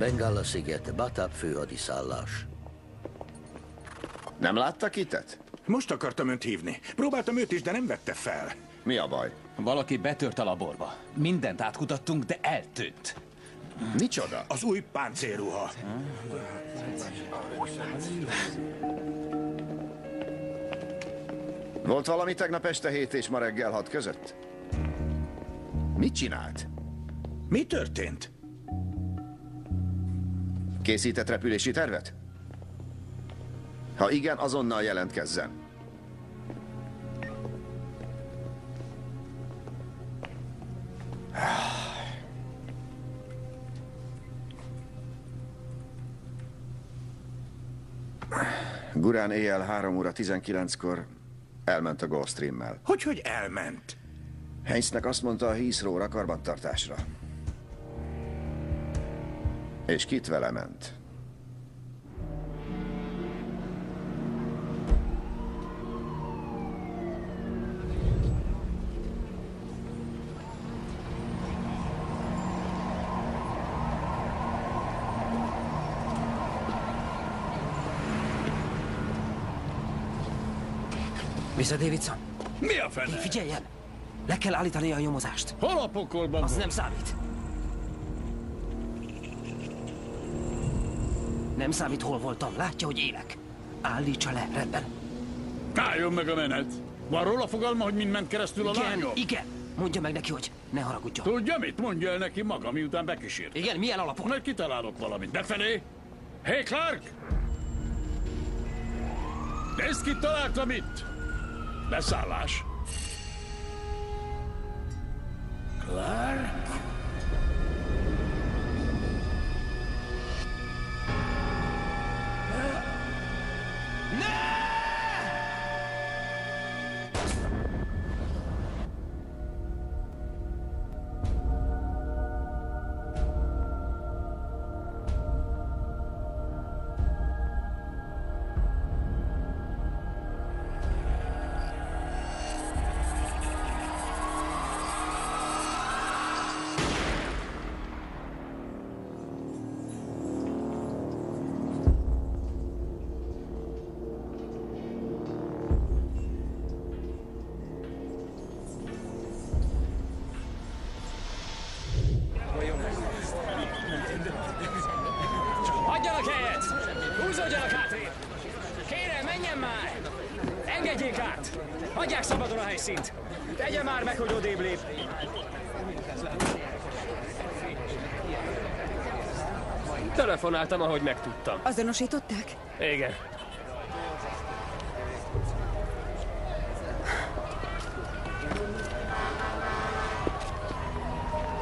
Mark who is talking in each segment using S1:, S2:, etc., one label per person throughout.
S1: Bengala sziget, Batap főhadiszállás.
S2: Nem láttak itet?
S3: Most akartam önt hívni. Próbáltam őt is, de nem vette fel.
S2: Mi a baj?
S4: Valaki betört a laborba. Mindent átkutattunk, de eltűnt.
S2: Micsoda?
S3: Az új páncélruha.
S2: Volt valami tegnap este 7 és ma reggel 6 között? Mit csinált?
S3: Mi történt?
S2: Készített repülési tervet? Ha igen, azonnal jelentkezzen. Gurán éjjel 3 óra 19-kor elment a Gulfstream-mel.
S3: Hogy, hogy elment?
S2: Heinznek azt mondta a Heathrow-ra karbantartásra. És kit vele ment.
S5: Mr. Davidson,
S6: Mi a fene?
S5: figyeljen! Le kell állítani a nyomozást.
S6: Hol a pokolban
S5: Az
S6: volt?
S5: nem számít. Nem számít, hol voltam. Látja, hogy élek. Állítsa le, rendben.
S6: Álljon meg a menet. Van róla fogalma, hogy mind ment keresztül a
S5: Igen,
S6: lányom?
S5: igen. Mondja meg neki, hogy ne haragudjon.
S6: Tudja mit? Mondja el neki maga, miután bekísért.
S5: Igen, milyen alapon?
S6: Majd kitalálok valamit. Befelé! Hey, Clark! Nézd ki, találtam itt! Leszállás. Clark?
S7: No! Tegye már meg, hogy odébb lép! Telefonáltam, ahogy megtudtam.
S8: Azonosították?
S7: Igen.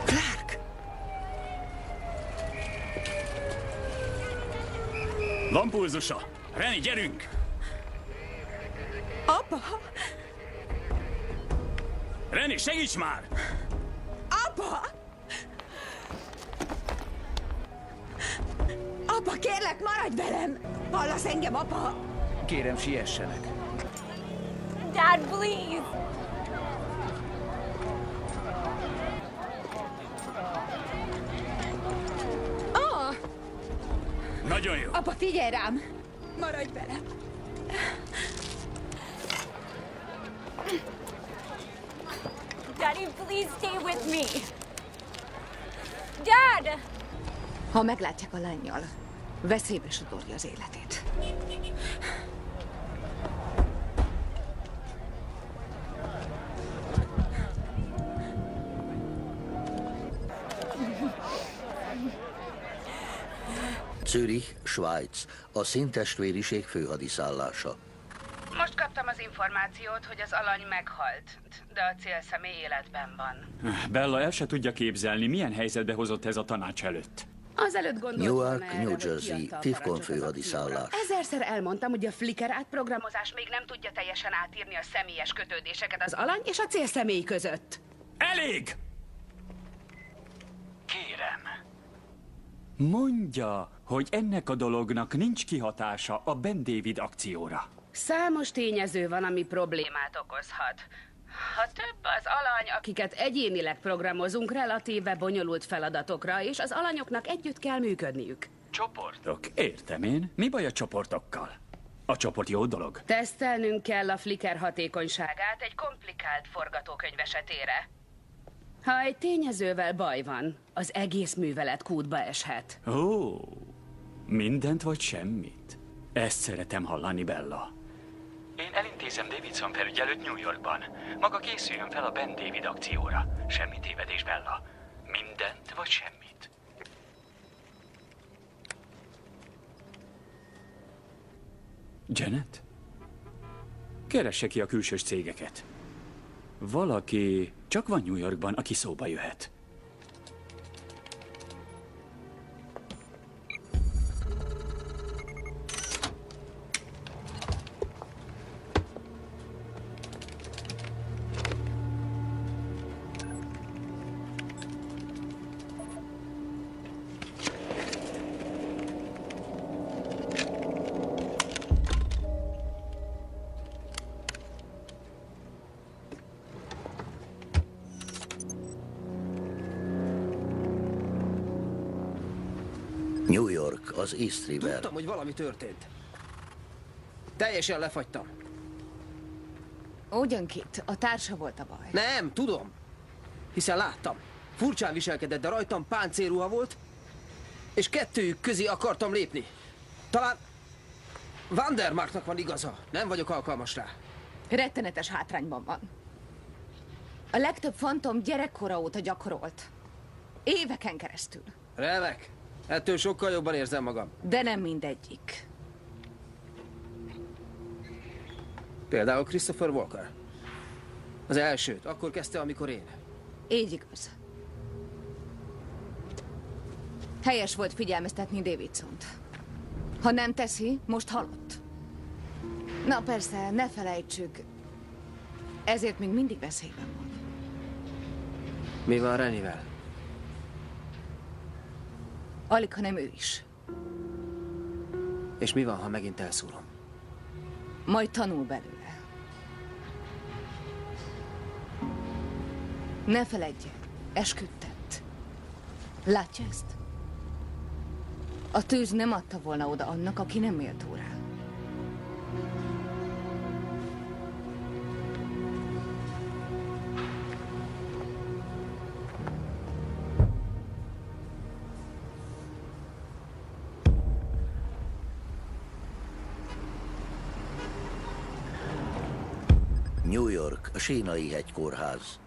S8: Clark!
S6: Van pulzusa. Reni, gyerünk! Segíts már!
S8: Apa! Apa, kérlek, maradj velem! Hallasz engem, apa?
S4: Kérem, siessenek.
S8: Dad, please! Oh,
S6: Nagyon jó.
S8: apa, figyelj rám! Maradj velem! Ha meglátják a lányjal, veszélybe sodorja az életét.
S1: Zürich, Svájc, a színtestvériség főhadiszállása.
S9: Most kaptam az információt, hogy az alany meghalt, de a célszemély életben van.
S10: Bella el se tudja képzelni, milyen helyzetbe hozott ez a tanács előtt.
S9: Azelőtt gondoltam
S1: Newark,
S9: erre,
S1: New Jersey, Tifkon főhadiszállás.
S9: Ezerszer elmondtam, hogy a Flicker átprogramozás még nem tudja teljesen átírni a személyes kötődéseket az alany és a célszemély között.
S10: Elég! Kérem. Mondja, hogy ennek a dolognak nincs kihatása a Ben David akcióra.
S9: Számos tényező van, ami problémát okozhat. Ha több az alany, akiket egyénileg programozunk relatíve bonyolult feladatokra, és az alanyoknak együtt kell működniük.
S10: Csoportok? Értem én. Mi baj a csoportokkal? A csoport jó dolog.
S9: Tesztelnünk kell a flicker hatékonyságát egy komplikált forgatókönyv esetére. Ha egy tényezővel baj van, az egész művelet kútba eshet.
S10: Ó, mindent vagy semmit? Ezt szeretem hallani, Bella. Én elintézem Davidson felügyelőt New Yorkban. Maga készüljön fel a Ben David akcióra. Semmi tévedés, Bella. Mindent vagy semmit. Janet? Keresse ki a külsős cégeket. Valaki csak van New Yorkban, aki szóba jöhet.
S1: East River.
S5: Tudtam, hogy valami történt. Teljesen lefagytam.
S11: Ugyan Kit, a társa volt a baj.
S5: Nem, tudom. Hiszen láttam. Furcsán viselkedett, de rajtam páncélruha volt, és kettőjük közé akartam lépni. Talán Vandermarknak van igaza. Nem vagyok alkalmas rá.
S11: Rettenetes hátrányban van. A legtöbb fantom gyerekkora óta gyakorolt. Éveken keresztül.
S5: Remek. Ettől sokkal jobban érzem magam.
S11: De nem mindegyik.
S5: Például Christopher Walker. Az elsőt, akkor kezdte, amikor én.
S11: Így igaz. Helyes volt figyelmeztetni Davidsont. Ha nem teszi, most halott. Na persze, ne felejtsük. Ezért még mindig veszélyben van.
S5: Mi van Renivel?
S11: Alig, hanem ő is.
S5: És mi van, ha megint elszúrom?
S11: Majd tanul belőle. Ne feledje, esküdtett. Látja ezt? A tűz nem adta volna oda annak, aki nem méltó rá.
S1: York, a Sínai hegykórház.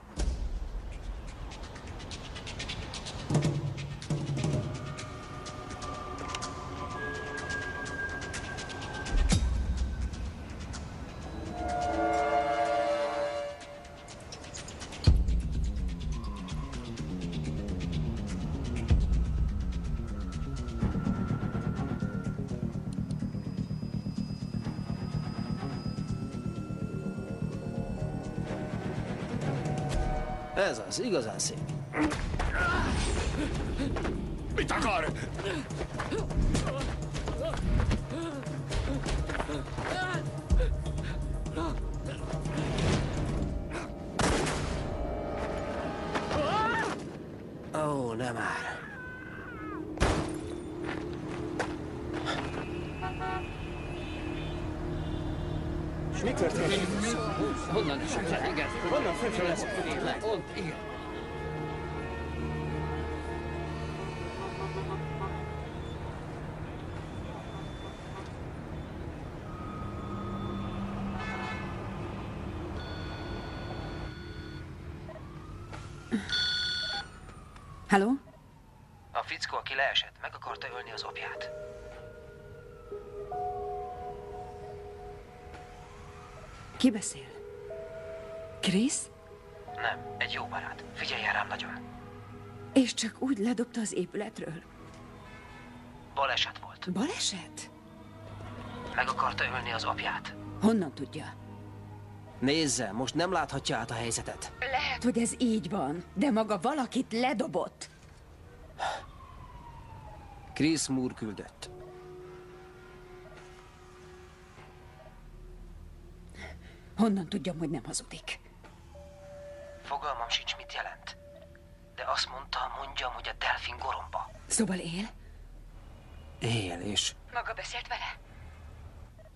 S5: Igazán szép. A fickó, aki leesett, meg akarta ölni az apját.
S9: Ki beszél? Krisz?
S5: Nem, egy jó barát. Figyelj rám nagyon.
S9: És csak úgy ledobta az épületről.
S5: Baleset volt.
S9: Baleset?
S5: Meg akarta ölni az apját.
S9: Honnan tudja?
S5: Nézze, most nem láthatja át a helyzetet.
S9: Lehet, hogy ez így van, de maga valakit ledobott.
S5: Chris Moore küldött.
S9: Honnan tudjam, hogy nem hazudik?
S5: Fogalmam sincs, mit jelent. De azt mondta, mondjam, hogy a delfin goromba.
S8: Szóval él?
S5: Él, és...
S8: Maga beszélt vele?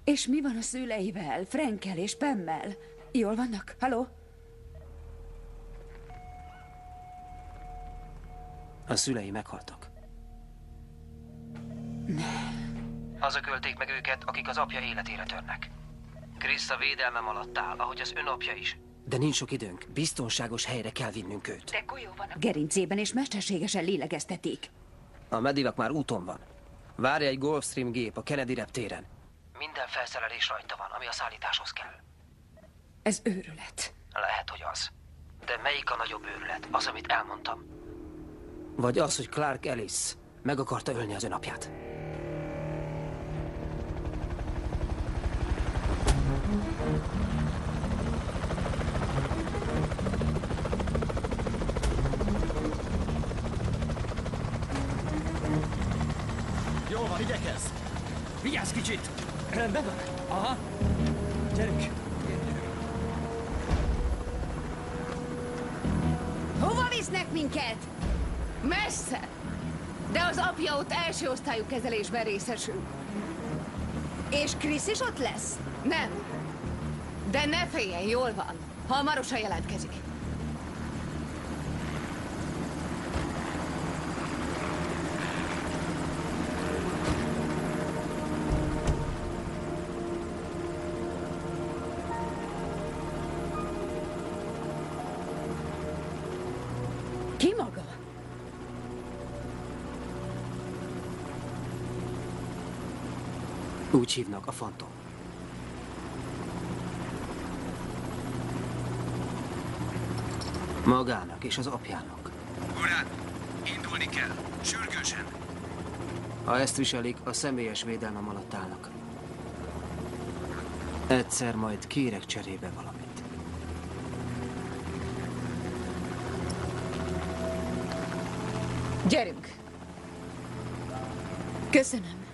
S8: És mi van a szüleivel, Frankel és Pemmel? Jól vannak? Haló?
S5: A szülei meghaltak. Azok ölték meg őket, akik az apja életére törnek. Krista védelmem alatt áll, ahogy az ön apja is. De nincs sok időnk. Biztonságos helyre kell vinnünk őt.
S8: De golyó van a gerincében, és mesterségesen lélegeztetik.
S5: A medivak már úton van. Várja egy Gulfstream gép a Kennedy reptéren. Minden felszerelés rajta van, ami a szállításhoz kell.
S8: Ez őrület.
S5: Lehet, hogy az. De melyik a nagyobb őrület? Az, amit elmondtam. Vagy az, hogy Clark Ellis meg akarta ölni az ön
S7: Jól van, igyekezz! Vigyázz kicsit! Rendben van? Aha. Gyerünk!
S11: Hova visznek minket? Messze! De az apja ott első osztályú kezelésben részesül. És Krisz is ott lesz? Nem. De ne féljen, jól van. Hamarosan jelentkezik.
S8: Ki maga?
S5: Úgy hívnak a Fantom. Magának és az apjának.
S4: Urán, indulni kell. Sürgősen.
S5: Ha ezt viselik, a személyes védelmem alatt állnak. Egyszer majd kérek cserébe valamit.
S11: Gyerünk!
S8: Köszönöm.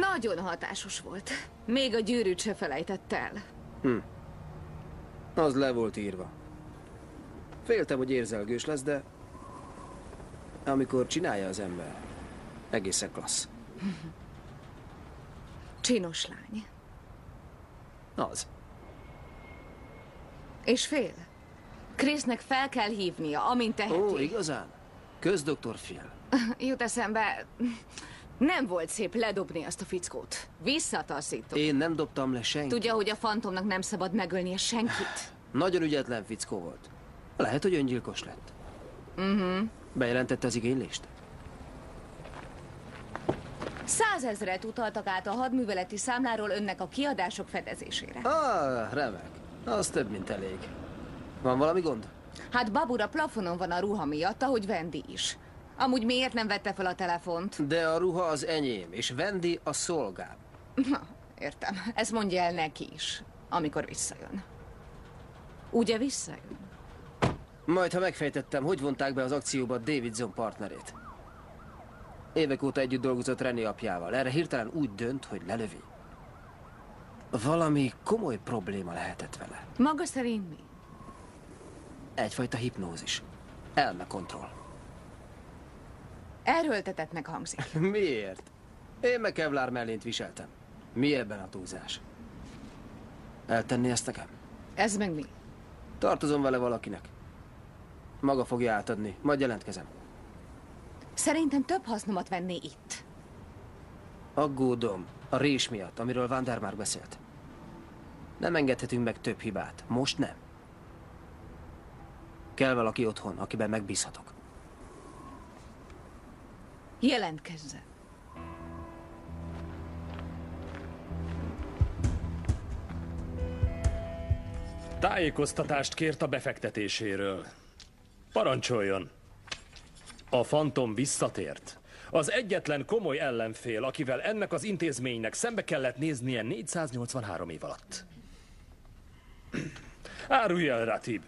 S11: Nagyon hatásos volt. Még a gyűrűt se felejtett el.
S5: Hm. Az le volt írva. Féltem, hogy érzelgős lesz, de amikor csinálja az ember, egészen klassz.
S11: Csinos lány.
S5: Az.
S11: És fél. Krisznek fel kell hívnia, amint teheti.
S5: Ó, igazán? Közdoktor Phil.
S11: Jut eszembe, nem volt szép ledobni azt a fickót. Visszataszító.
S5: Én nem dobtam le senkit.
S11: Tudja, hogy a fantomnak nem szabad megölnie senkit?
S5: Nagyon ügyetlen fickó volt. Lehet, hogy öngyilkos lett.
S11: Mhm.
S5: Bejelentette az igénylést?
S11: Százezret utaltak át a hadműveleti számláról önnek a kiadások fedezésére.
S5: Ah, remek. Az több, mint elég. Van valami gond?
S11: Hát Babura plafonon van a ruha miatt, ahogy Vendi is. Amúgy miért nem vette fel a telefont?
S5: De a ruha az enyém, és Vendi a szolgám.
S11: Na, értem. Ezt mondja el neki is, amikor visszajön. Ugye visszajön?
S5: Majd, ha megfejtettem, hogy vonták be az akcióba Davidson partnerét. Évek óta együtt dolgozott Renny apjával. Erre hirtelen úgy dönt, hogy lelövi. Valami komoly probléma lehetett vele.
S11: Maga szerint mi?
S5: Egyfajta hipnózis. Elmekontroll.
S11: Erőltetetnek hangzik.
S5: Miért? Én meg Kevlar mellént viseltem. Mi ebben a túlzás? Eltenni ezt nekem?
S11: Ez meg mi?
S5: Tartozom vele valakinek. Maga fogja átadni, majd jelentkezem.
S11: Szerintem több hasznomat venné itt.
S5: Aggódom a rés miatt, amiről Vander már beszélt. Nem engedhetünk meg több hibát. Most nem. Kell valaki otthon, akiben megbízhatok.
S11: Jelentkezzen.
S7: Tájékoztatást kért a befektetéséről. Parancsoljon. A Fantom visszatért. Az egyetlen komoly ellenfél, akivel ennek az intézménynek szembe kellett néznie 483 év alatt. Árulj el, Ratib.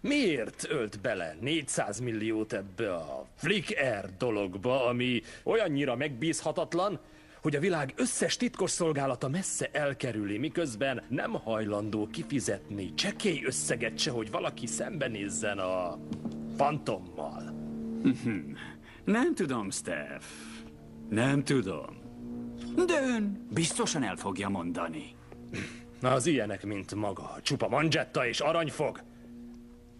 S7: Miért ölt bele 400 milliót ebbe a Flick Air dologba, ami olyannyira megbízhatatlan, hogy a világ összes titkos szolgálata messze elkerüli, miközben nem hajlandó kifizetni csekély összeget se, hogy valaki szembenézzen a fantommal.
S10: Nem tudom, Steph. Nem tudom. De ön biztosan el fogja mondani.
S7: Az ilyenek, mint maga, csupa manzsetta és aranyfog.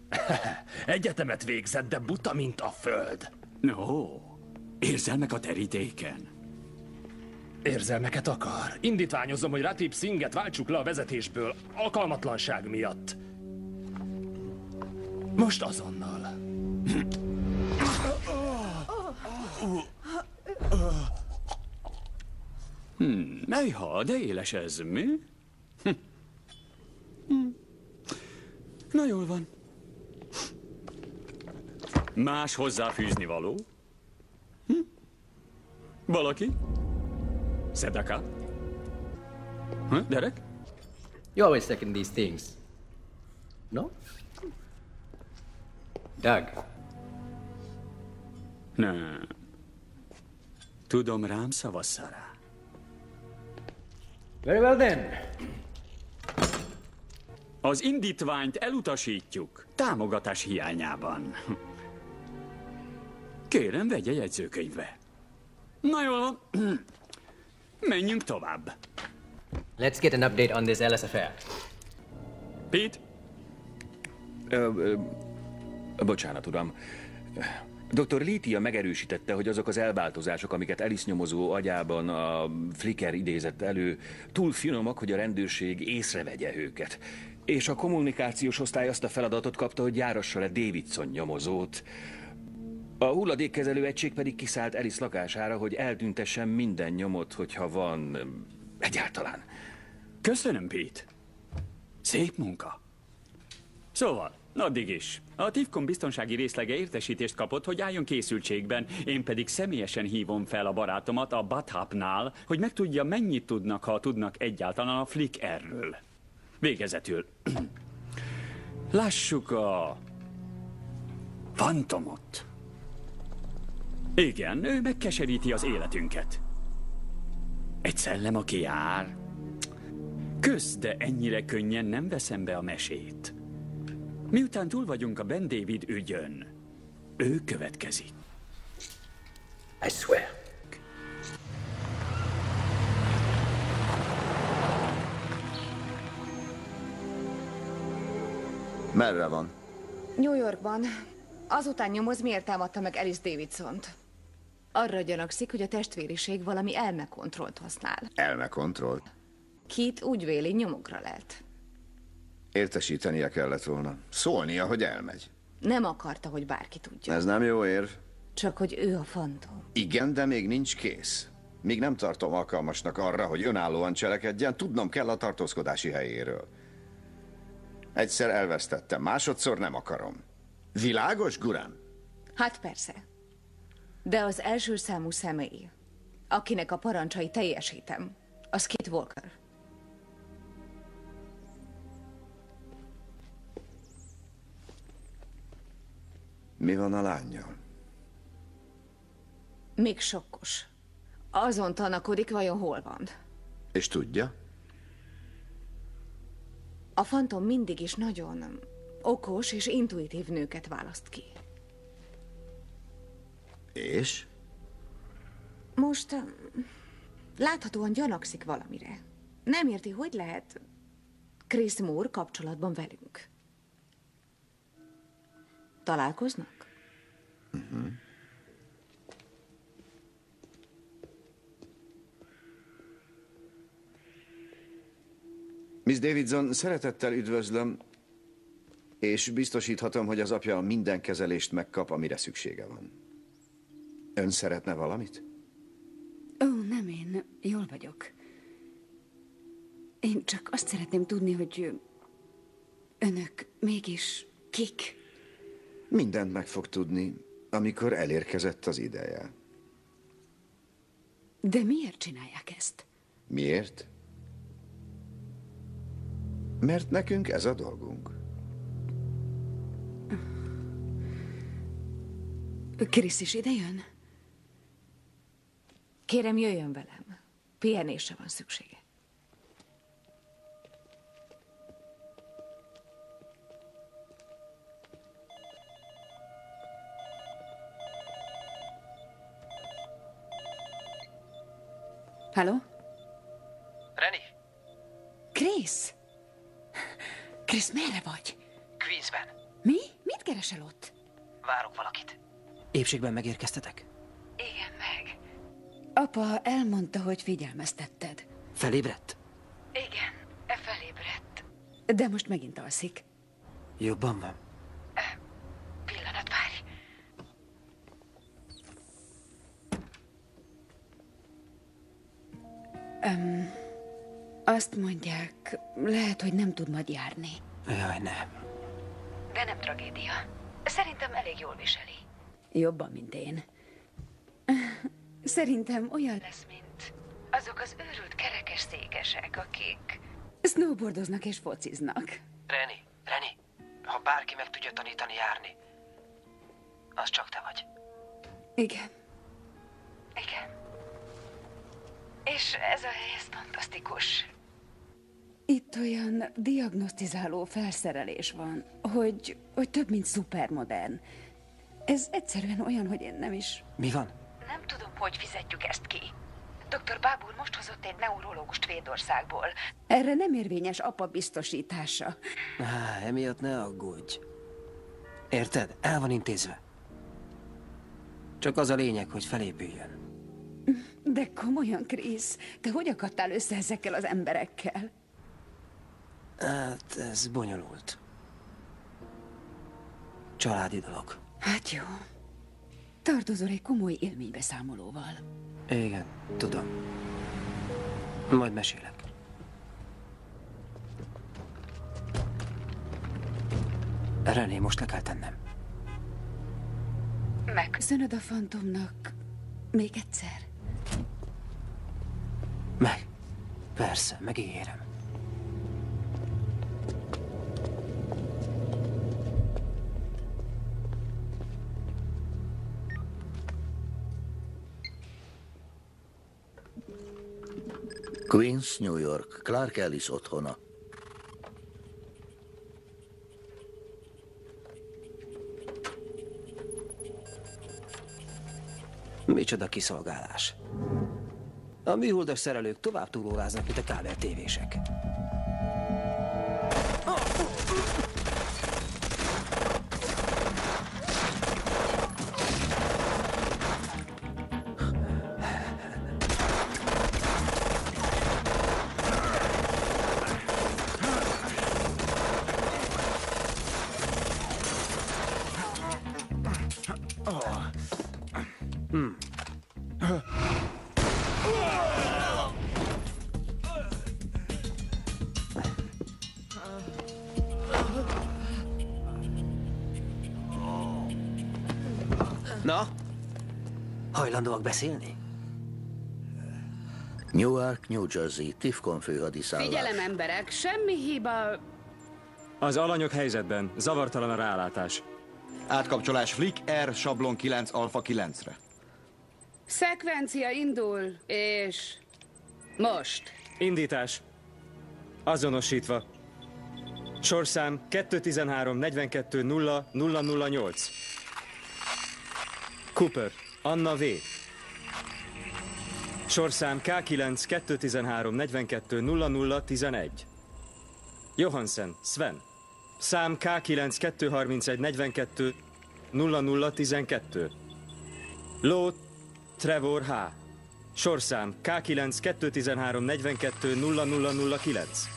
S7: Egyetemet végzett, de buta, mint a föld.
S10: No, érzelmek a terítéken.
S7: Érzelmeket akar. Indítványozom, hogy Ratib Singet váltsuk le a vezetésből alkalmatlanság miatt. Most azonnal.
S10: Hmm, nejha, de éles ez, mi? Hm. Hm. Na jól van. Más hozzáfűzni való? Hm? Valaki? Szedaka? Huh? Derek?
S12: You always second these things. No? Doug.
S10: Nem. Tudom, rám szavazzál rá.
S12: Very well then.
S10: Az indítványt elutasítjuk, támogatás hiányában. Kérem, vegye jegyzőkönyvbe. Na jól van. Menjünk tovább.
S12: Let's get an update on this LS affair.
S10: Pete?
S13: Ö, ö, bocsánat, uram. Dr. Lítia megerősítette, hogy azok az elváltozások, amiket Alice nyomozó agyában a Flicker idézett elő, túl finomak, hogy a rendőrség észrevegye őket. És a kommunikációs osztály azt a feladatot kapta, hogy járassa le Davidson nyomozót. A hulladékkezelő egység pedig kiszállt Alice lakására, hogy eltüntessen minden nyomot, hogyha van egyáltalán.
S10: Köszönöm, Pete. Szép munka. Szóval, addig is. A Tivkom biztonsági részlege értesítést kapott, hogy álljon készültségben, én pedig személyesen hívom fel a barátomat a Bathapnál, hogy megtudja, mennyit tudnak, ha tudnak egyáltalán a Flick erről. Végezetül. Lássuk a... Fantomot. Igen, ő megkeseríti az életünket. Egy szellem, aki jár. Kösz, de ennyire könnyen nem veszem be a mesét. Miután túl vagyunk a Ben David ügyön, ő következik.
S12: I swear.
S2: Merre van?
S11: New Yorkban. Azután nyomoz, miért támadta meg Alice Davidson-t. Arra gyanakszik, hogy a testvériség valami elmekontrollt használ.
S2: Elmekontroll.
S11: Kit úgy véli, nyomokra lelt.
S2: Értesítenie kellett volna. Szólnia, hogy elmegy.
S11: Nem akarta, hogy bárki tudja.
S2: Ez nem jó érv.
S11: Csak, hogy ő a fantom.
S2: Igen, de még nincs kész. Míg nem tartom alkalmasnak arra, hogy önállóan cselekedjen, tudnom kell a tartózkodási helyéről. Egyszer elvesztettem, másodszor nem akarom. Világos, Gurán?
S11: Hát persze. De az első számú személy, akinek a parancsai teljesítem, az Kit Walker.
S2: Mi van a lányjal?
S11: Még sokkos. Azon tanakodik, vajon hol van.
S2: És tudja?
S11: A fantom mindig is nagyon okos és intuitív nőket választ ki.
S2: És?
S11: Most um, láthatóan gyanakszik valamire. Nem érti, hogy lehet Chris Moore kapcsolatban velünk. Találkoznak?
S2: Uh-huh. Miss Davidson, szeretettel üdvözlöm, és biztosíthatom, hogy az apja minden kezelést megkap, amire szüksége van. Ön szeretne valamit?
S8: Ó, nem én. Jól vagyok. Én csak azt szeretném tudni, hogy önök mégis kik?
S2: Mindent meg fog tudni, amikor elérkezett az ideje.
S8: De miért csinálják ezt?
S2: Miért? Mert nekünk ez a dolgunk.
S8: Krisz is idejön?
S11: Kérem, jöjjön velem. Pihenésre van szüksége.
S8: Halló?
S14: Reni,
S8: Krisz? Krisz, merre vagy?
S14: Queensben.
S8: Mi? Mit keresel ott?
S14: Várok valakit.
S5: Épségben megérkeztetek?
S8: Apa elmondta, hogy figyelmeztetted.
S5: Felébredt?
S8: Igen, e felébredt. De most megint alszik.
S5: Jobban van?
S8: Pillanat, várj. Um, azt mondják, lehet, hogy nem tud majd járni.
S5: Jaj, nem.
S8: De nem tragédia. Szerintem elég jól viseli. Jobban, mint én. Szerintem olyan lesz, mint azok az őrült kerekes székesek, akik snowboardoznak és fociznak.
S14: Reni, Reni, ha bárki meg tudja tanítani járni, az csak te vagy.
S8: Igen. Igen. És ez a hely, ez fantasztikus. Itt olyan diagnosztizáló felszerelés van, hogy, hogy több, mint szupermodern. Ez egyszerűen olyan, hogy én nem is...
S5: Mi van?
S8: Nem tudom, hogy fizetjük ezt ki. Dr. Bábul most hozott egy neurológust Svédországból. Erre nem érvényes apa biztosítása.
S5: Á, emiatt ne aggódj. Érted? El van intézve. Csak az a lényeg, hogy felépüljön.
S8: De komolyan, Krisz, te hogy akadtál össze ezekkel az emberekkel?
S5: Hát, ez bonyolult. Családi dolog.
S8: Hát jó. Tartozol egy komoly élménybeszámolóval.
S5: Igen, tudom. Majd mesélek. René, most le kell tennem.
S8: Megköszönöd a fantomnak még egyszer?
S5: Meg. Persze, megígérem.
S1: Queens, New York. Clark Ellis otthona.
S5: Micsoda kiszolgálás. A műholdas szerelők tovább túlóráznak, mint a kábel tévések. Hajlandóak beszélni?
S1: Newark, New Jersey, Tifkon főhadiszállás.
S9: Figyelem, emberek, semmi hiba.
S15: Az alanyok helyzetben. Zavartalan a rálátás.
S4: Átkapcsolás Flick R sablon 9 alfa 9-re.
S9: Szekvencia indul, és... Most.
S15: Indítás. Azonosítva. Sorszám 213 42 0 008. Cooper, Anna V. Sorszám K9 213 42 00 11. Johansen, Sven. Szám K9 231 42 00 12. Ló Trevor H. Sorszám K9 213 42 0009.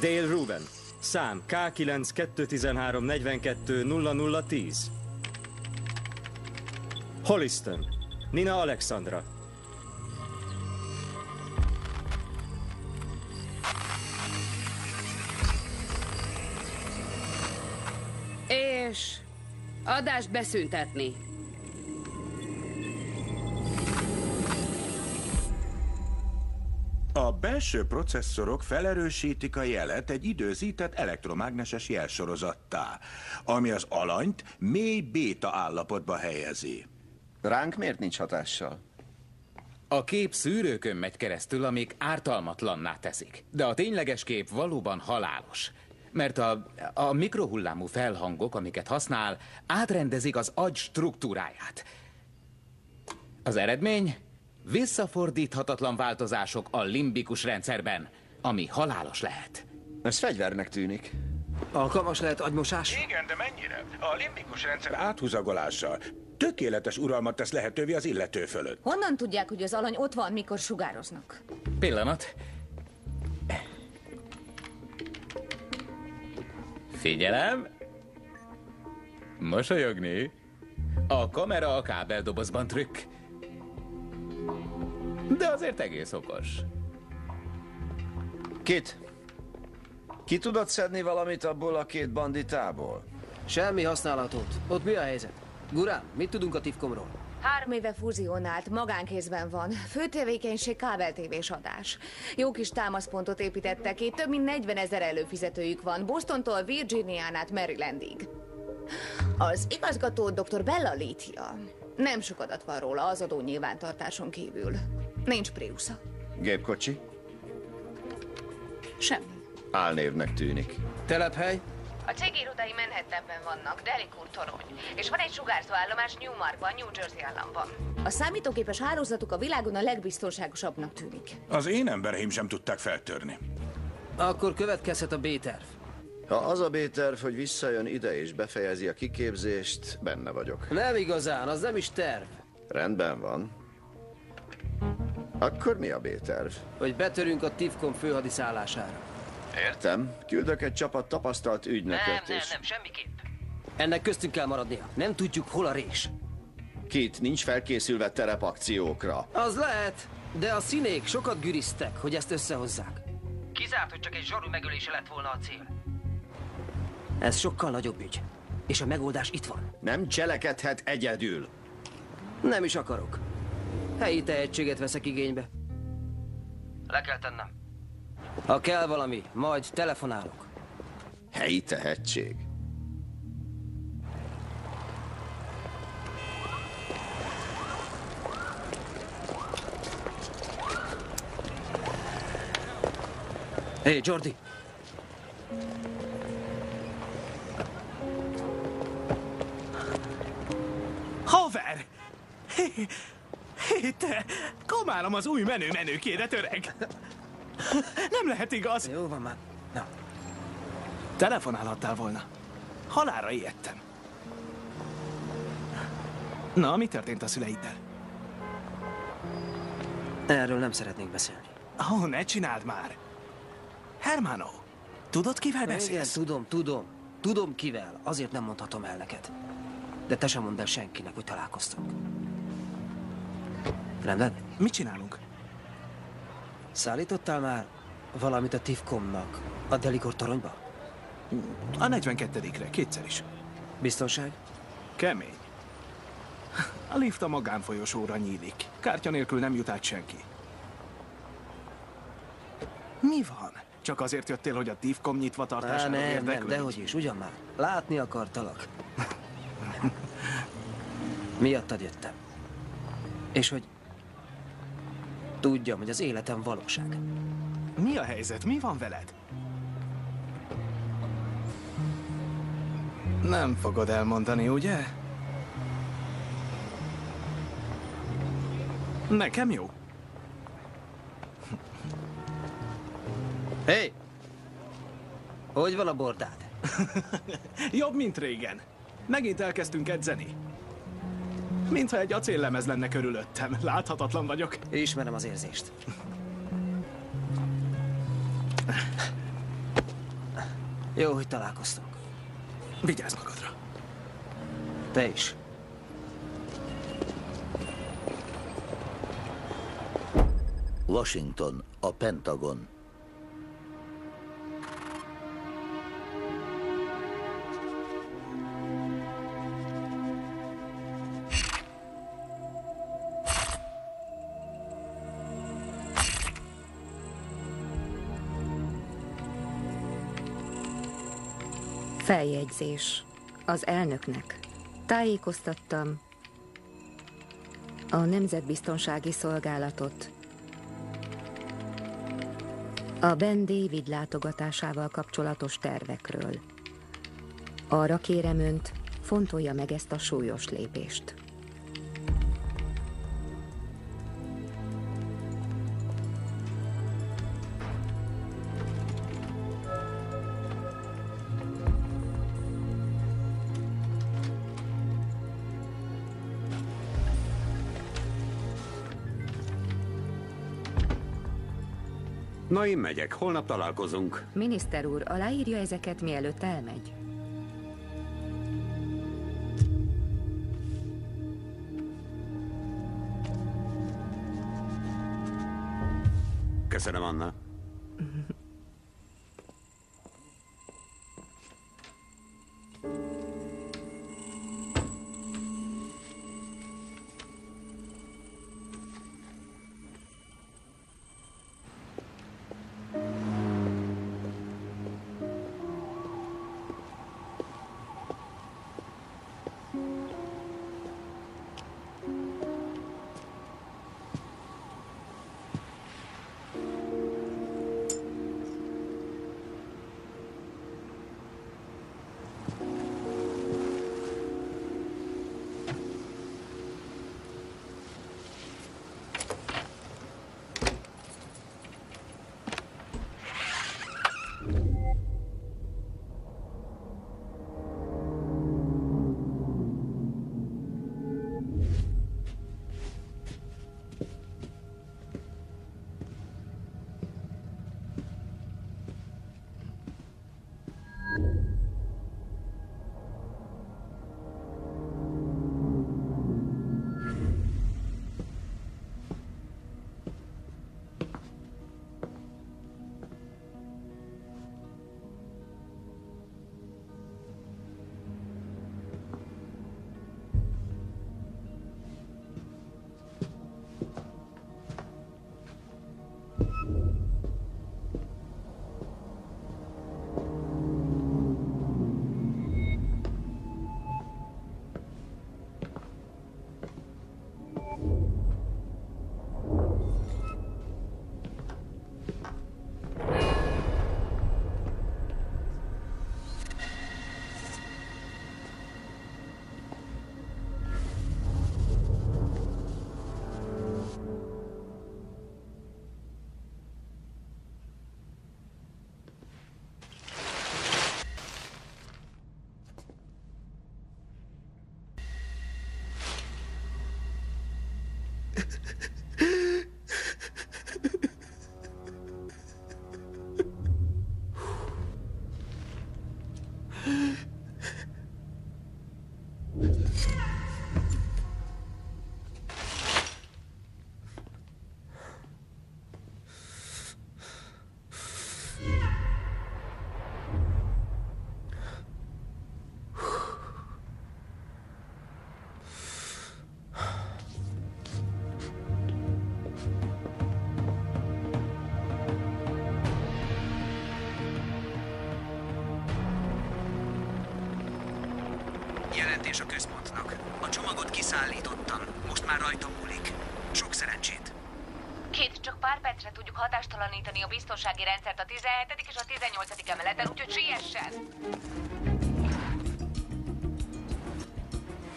S15: Dale Ruben. Szám K9 213 42 0010. Holliston. Nina Alexandra.
S9: Üres. Adást beszüntetni.
S3: A belső processzorok felerősítik a jelet egy időzített elektromágneses jelsorozattá, ami az alanyt mély béta állapotba helyezi.
S2: Ránk miért nincs hatással?
S16: A kép szűrőkön megy keresztül, amik ártalmatlanná teszik. De a tényleges kép valóban halálos. Mert a, a mikrohullámú felhangok, amiket használ, átrendezik az agy struktúráját. Az eredmény? Visszafordíthatatlan változások a limbikus rendszerben, ami halálos lehet.
S2: Ez fegyvernek tűnik.
S5: Alkalmas lehet agymosás?
S3: Igen, de mennyire? A limbikus rendszer áthúzagolása tökéletes uralmat tesz lehetővé az illető fölött.
S11: Honnan tudják, hogy az alany ott van, mikor sugároznak?
S16: Pillanat. Figyelem! Mosolyogni. A kamera a kábeldobozban trükk. De azért egész okos.
S2: Kit? Ki tudod szedni valamit abból a két banditából?
S5: Semmi használatot. Ott mi a helyzet? Gurán, mit tudunk a Tifkomról?
S11: Három éve fúzionált, magánkézben van. Főtevékenység kábeltévés adás. Jó kis támaszpontot építettek ki, több mint 40 ezer előfizetőjük van, Bostontól Virginián át Marylandig. Az igazgató dr. Bella Lítia. Nem sok adat van róla az adó nyilvántartáson kívül. Nincs Priusza.
S2: Gépkocsi?
S11: Semmi.
S2: Álnévnek tűnik.
S5: Telephely?
S11: A cég irodái Manhattanben vannak, Delikur torony, és van egy sugárzóállomás Newmarkban, New Jersey államban. A számítógépes hálózatuk a világon a legbiztonságosabbnak tűnik.
S3: Az én embereim sem tudták feltörni.
S5: Akkor következhet a B-terv.
S2: Ha az a B-terv, hogy visszajön ide és befejezi a kiképzést, benne vagyok.
S5: Nem igazán, az nem is terv.
S2: Rendben van. Akkor mi a B-terv?
S5: Hogy betörünk a Tifkom főhadiszállására.
S2: Értem. Küldök egy csapat tapasztalt ügynököt,
S17: Nem, nem,
S2: és...
S17: nem, semmiképp.
S5: Ennek köztünk kell maradnia. Nem tudjuk, hol a rés.
S2: Kit, nincs felkészülve terepakciókra.
S5: Az lehet, de a színék sokat güriztek, hogy ezt összehozzák.
S17: Kizárt, hogy csak egy zsaru megölése lett volna a cél.
S5: Ez sokkal nagyobb ügy. És a megoldás itt van.
S2: Nem cselekedhet egyedül.
S5: Nem is akarok. Helyi tehetséget veszek igénybe.
S17: Le kell tennem.
S5: Ha kell valami, majd telefonálok.
S2: Helyi tehetség.
S5: Hé, hey, Jordi!
S18: Haver! Hé, hé, te! Komálom az új menő menőkédet, öreg! Nem lehet igaz!
S5: Jó van már. Na.
S18: Telefonálhattál volna. Halára ijedtem. Na, mi történt a szüleiddel?
S5: Erről nem szeretnék beszélni.
S18: Ó, oh, ne csináld már! Hermano, tudod, kivel
S5: Igen,
S18: beszélsz?
S5: tudom, tudom. Tudom kivel. Azért nem mondhatom el neked. De te sem mondd el senkinek, hogy találkoztunk. Rendben?
S18: Mit csinálunk?
S5: Szállítottál már valamit a Tifkomnak a Delikor toronyba?
S18: A 42-re, kétszer is.
S5: Biztonság?
S18: Kemény. A lift a magánfolyosóra nyílik. Kártya nélkül nem jut át senki. Mi van? Csak azért jöttél, hogy a Tifkom nyitva tartására
S5: nem, nem,
S18: érdeklődj?
S5: dehogy is, ugyan már. Látni akartalak. Miattad jöttem. És hogy tudjam, hogy az életem valóság.
S18: Mi a helyzet? Mi van veled? Nem fogod elmondani, ugye? Nekem jó.
S5: Hé! Hey! Hogy van a bordád?
S18: Jobb, mint régen. Megint elkezdtünk edzeni. Mintha egy acéllemez lenne körülöttem. Láthatatlan vagyok.
S5: Ismerem az érzést. Jó, hogy találkoztunk.
S18: Vigyázz magadra.
S5: Te is.
S1: Washington, a Pentagon.
S19: Feljegyzés. Az elnöknek. Tájékoztattam a Nemzetbiztonsági Szolgálatot a Ben David látogatásával kapcsolatos tervekről. Arra kérem önt, fontolja meg ezt a súlyos lépést.
S4: Na, én megyek. Holnap találkozunk.
S19: Miniszter úr, aláírja ezeket, mielőtt elmegy?
S4: Köszönöm, Anna.
S20: Jelentés a központnak. A csomagot kiszállítottam. Most már rajta múlik. Sok szerencsét.
S11: Két, csak pár percre tudjuk hatástalanítani a biztonsági rendszert a 17. és a 18. emeleten, úgyhogy siessen!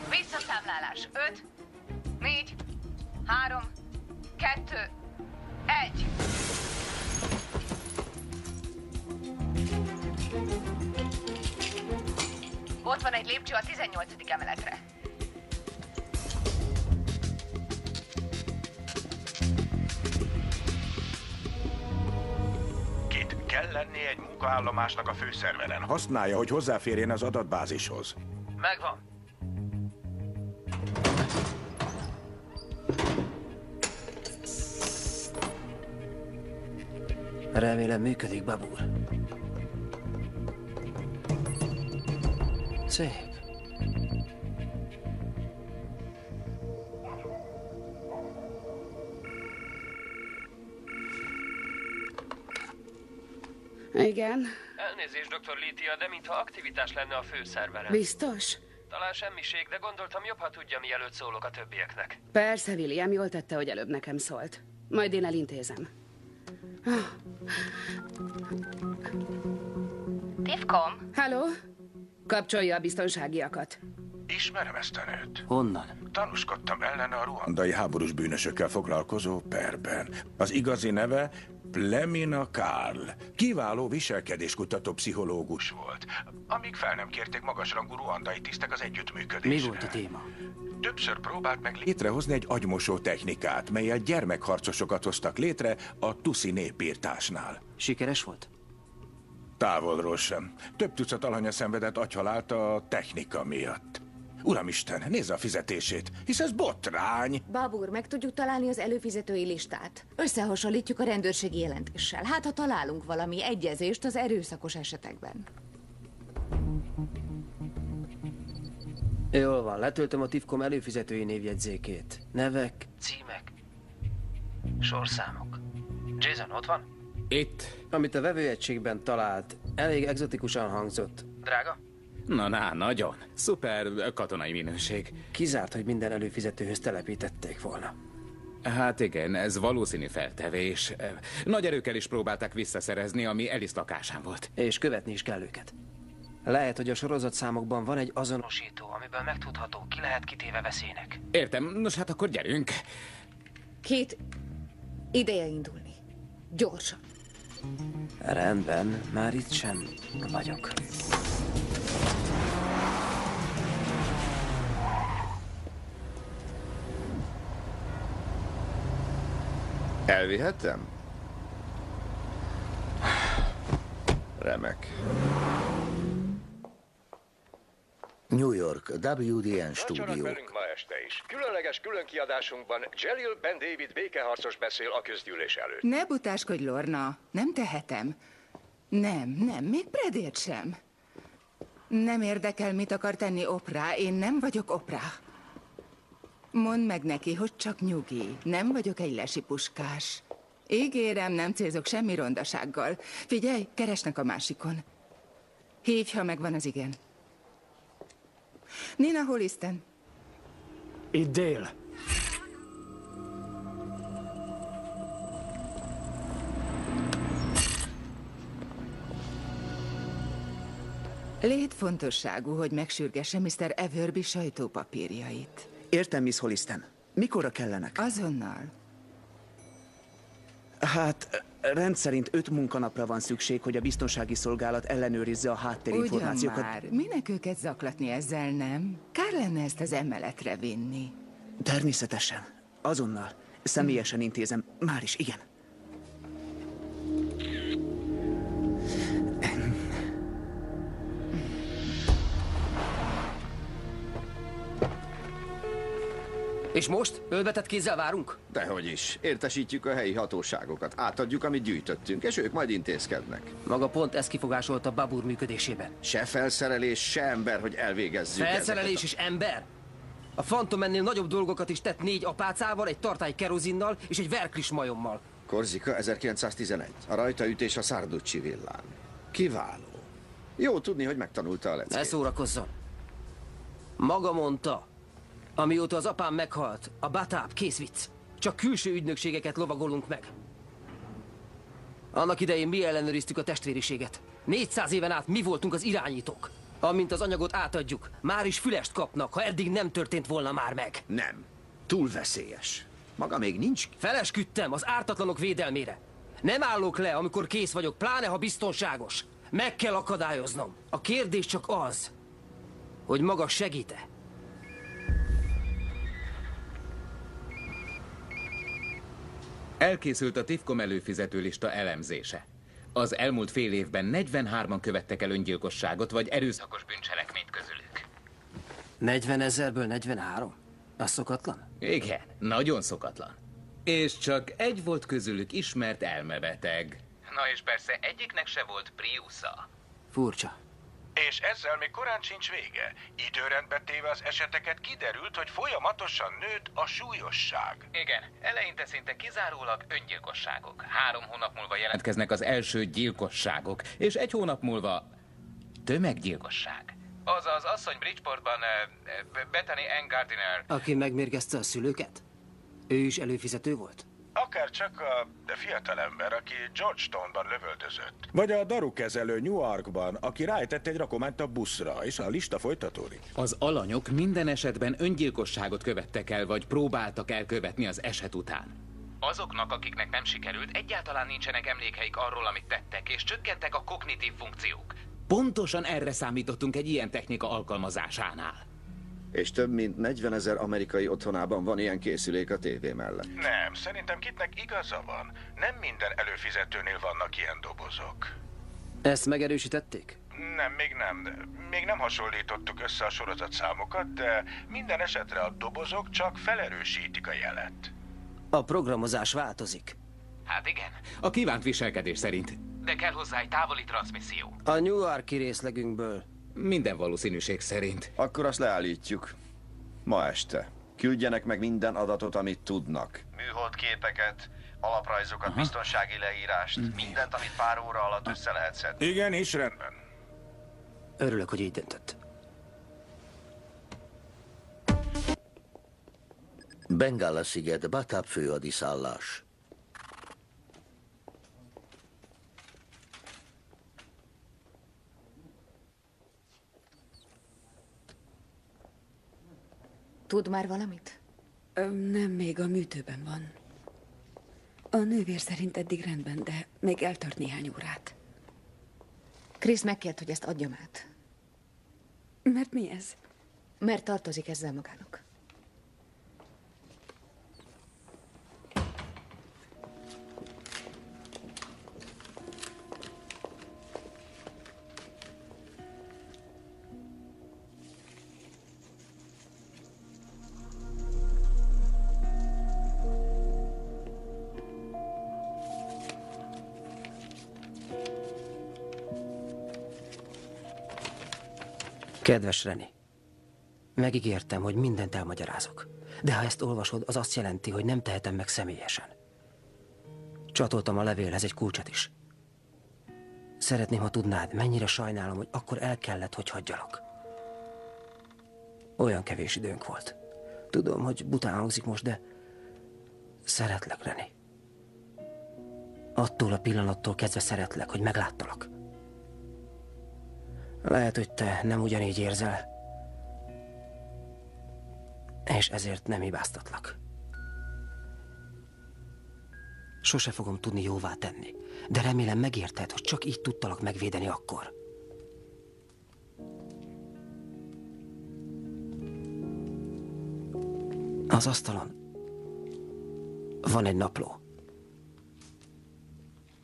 S11: Visszaszámlálás. 5, 4, 3, 2, 1. Ott van egy lépcső a 18. emeletre.
S3: Kit, kell lennie egy munkaállomásnak a főszerveren. Használja, hogy hozzáférjen az adatbázishoz.
S21: Megvan.
S5: Remélem működik, babúr. Szép.
S9: Igen.
S17: Elnézést, dr. Lítia, de mintha aktivitás lenne a főszerveren.
S9: Biztos?
S17: Talán semmiség, de gondoltam jobb, ha tudja, mielőtt szólok a többieknek.
S9: Persze, William, jól tette, hogy előbb nekem szólt. Majd én elintézem.
S22: Tivkom?
S9: Halló? Kapcsolja a biztonságiakat.
S3: Ismerem ezt a nőt.
S23: Honnan?
S3: Tanúskodtam ellene a ruandai háborús bűnösökkel foglalkozó perben. Az igazi neve Plemina Karl. Kiváló viselkedéskutató pszichológus volt, amíg fel nem kérték magasrangú ruandai tisztek az együttműködésre.
S23: Mi volt a téma?
S3: Többször próbált meg létrehozni egy agymosó technikát, melyel gyermekharcosokat hoztak létre a Tuszi népírtásnál.
S23: Sikeres volt?
S3: Távolról sem. Több tucat alanya szenvedett agyhalált a technika miatt. Uramisten, nézze a fizetését, hisz ez botrány.
S11: Babur, meg tudjuk találni az előfizetői listát. Összehasonlítjuk a rendőrségi jelentéssel. Hát, ha találunk valami egyezést az erőszakos esetekben.
S5: Jól van, letöltöm a Tivkom előfizetői névjegyzékét. Nevek,
S17: Címek. Sorszámok. Jason ott van?
S16: Itt.
S5: Amit a vevőegységben talált, elég egzotikusan hangzott.
S17: Drága?
S16: Na, na, nagyon. Szuper katonai minőség.
S5: Kizárt, hogy minden előfizetőhöz telepítették volna.
S16: Hát igen, ez valószínű feltevés. Nagy erőkkel is próbálták visszaszerezni, ami Elis lakásán volt.
S5: És követni is kell őket. Lehet, hogy a sorozatszámokban van egy azonosító,
S17: amiből megtudható, ki lehet kitéve veszélynek.
S16: Értem, nos hát akkor gyerünk.
S11: Két ideje indulni. Gyorsan.
S5: Rendben, már itt sem vagyok.
S2: Elvihettem? Remek.
S1: New York, WDN stúdió.
S24: velünk ma este is. Különleges különkiadásunkban Jalil Ben David békeharcos beszél a közgyűlés előtt.
S25: Ne butáskodj, Lorna. Nem tehetem. Nem, nem, még Predért sem. Nem érdekel, mit akar tenni Oprá. Én nem vagyok Oprá. Mondd meg neki, hogy csak nyugi. Nem vagyok egy lesipuskás. Ígérem, nem célzok semmi rondasággal. Figyelj, keresnek a másikon. Hívj, ha megvan az igen. Nina, hol Isten?
S23: Itt dél.
S25: Létfontosságú, hogy megsürgesse Mr. Everby sajtópapírjait.
S20: Értem, Miss Holisten. Mikorra kellenek?
S25: Azonnal.
S20: Hát, rendszerint öt munkanapra van szükség, hogy a biztonsági szolgálat ellenőrizze a
S25: Ugyan
S20: háttérinformációkat.
S25: már, minek őket zaklatni ezzel, nem? Kár lenne ezt az emeletre vinni.
S20: Természetesen. Azonnal. Személyesen intézem. Már is, igen.
S5: És most? Ölbetett kézzel várunk?
S2: Dehogy is. Értesítjük a helyi hatóságokat, átadjuk, amit gyűjtöttünk, és ők majd intézkednek.
S5: Maga pont ezt kifogásolta Babur működésében.
S2: Se felszerelés, se ember, hogy elvégezzük
S5: Felszerelés és ember? A Phantom ennél nagyobb dolgokat is tett négy apácával, egy tartály kerozinnal és egy verklis majommal.
S2: Korzika 1911. A rajtaütés a Sarducci villán. Kiváló. Jó tudni, hogy megtanulta a leckét.
S5: Ne szórakozzon. Maga mondta, amióta az apám meghalt, a Batáp kész vicc. Csak külső ügynökségeket lovagolunk meg. Annak idején mi ellenőriztük a testvériséget. 400 éven át mi voltunk az irányítók. Amint az anyagot átadjuk, már is fülest kapnak, ha eddig nem történt volna már meg.
S2: Nem. Túl veszélyes. Maga még nincs...
S5: Felesküdtem az ártatlanok védelmére. Nem állok le, amikor kész vagyok, pláne ha biztonságos. Meg kell akadályoznom. A kérdés csak az, hogy maga segít-e.
S16: Elkészült a Tivkom előfizetőlista elemzése. Az elmúlt fél évben 43-an követtek el öngyilkosságot vagy erőszakos bűncselekményt közülük.
S5: 40 ezerből 43? Az szokatlan?
S16: Igen, nagyon szokatlan. És csak egy volt közülük ismert elmebeteg. Na és persze egyiknek se volt Priusza.
S5: Furcsa.
S3: És ezzel még korán sincs vége. Időrendbe téve az eseteket kiderült, hogy folyamatosan nőtt a súlyosság.
S16: Igen, eleinte szinte kizárólag öngyilkosságok. Három hónap múlva jelentkeznek az első gyilkosságok, és egy hónap múlva tömeggyilkosság. Az az asszony Bridgeportban, uh, Bethany Ann Gardiner.
S5: Aki megmérgezte a szülőket? Ő is előfizető volt?
S3: Akár csak a fiatalember, aki Georgetownban lövöldözött.
S26: Vagy a darukezelő Newarkban, aki rájtett egy rakományt a buszra, és a lista folytatódik.
S16: Az alanyok minden esetben öngyilkosságot követtek el, vagy próbáltak elkövetni az eset után. Azoknak, akiknek nem sikerült, egyáltalán nincsenek emlékeik arról, amit tettek, és csökkentek a kognitív funkciók. Pontosan erre számítottunk egy ilyen technika alkalmazásánál.
S2: És több mint 40 ezer amerikai otthonában van ilyen készülék a tévé mellett.
S3: Nem, szerintem Kitnek igaza van. Nem minden előfizetőnél vannak ilyen dobozok.
S5: Ezt megerősítették?
S3: Nem, még nem. Még nem hasonlítottuk össze a sorozatszámokat, de minden esetre a dobozok csak felerősítik a jelet.
S5: A programozás változik.
S16: Hát igen, a kívánt viselkedés szerint. De kell hozzá egy távoli transmisszió.
S5: A Newarki részlegünkből.
S16: Minden valószínűség szerint.
S2: Akkor azt leállítjuk. Ma este. Küldjenek meg minden adatot, amit tudnak.
S15: Műhold képeket, alaprajzokat, Aha. biztonsági leírást, mindent, amit pár óra alatt össze lehet szedni.
S26: Igen, és rendben.
S5: Örülök, hogy így döntött.
S1: Bengala sziget, Batab főhadiszállás.
S11: Tud már valamit?
S8: Nem, még a műtőben van. A nővér szerint eddig rendben, de még eltart néhány órát.
S11: Krisz megkért, hogy ezt adjam át.
S8: Mert mi ez?
S11: Mert tartozik ezzel magának.
S5: Kedves Reni, megígértem, hogy mindent elmagyarázok. De ha ezt olvasod, az azt jelenti, hogy nem tehetem meg személyesen. Csatoltam a levélhez egy kulcsot is. Szeretném, ha tudnád, mennyire sajnálom, hogy akkor el kellett, hogy hagyjalak. Olyan kevés időnk volt. Tudom, hogy bután hangzik most, de szeretlek, Reni. Attól a pillanattól kezdve szeretlek, hogy megláttalak. Lehet, hogy te nem ugyanígy érzel. És ezért nem hibáztatlak. Sose fogom tudni jóvá tenni, de remélem megérted, hogy csak így tudtalak megvédeni akkor. Az asztalon van egy napló.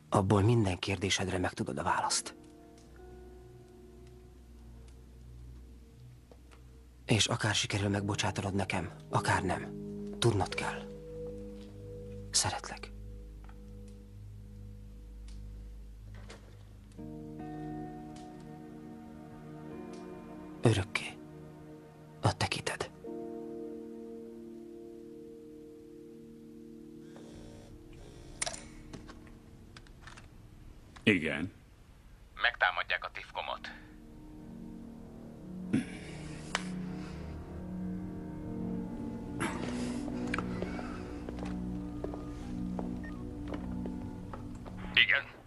S5: Abból minden kérdésedre megtudod a választ. És akár sikerül megbocsátanod nekem, akár nem. Tudnod kell. Szeretlek. Örökké. A tekited.
S10: Igen.
S16: Megtámadják a tifkomot.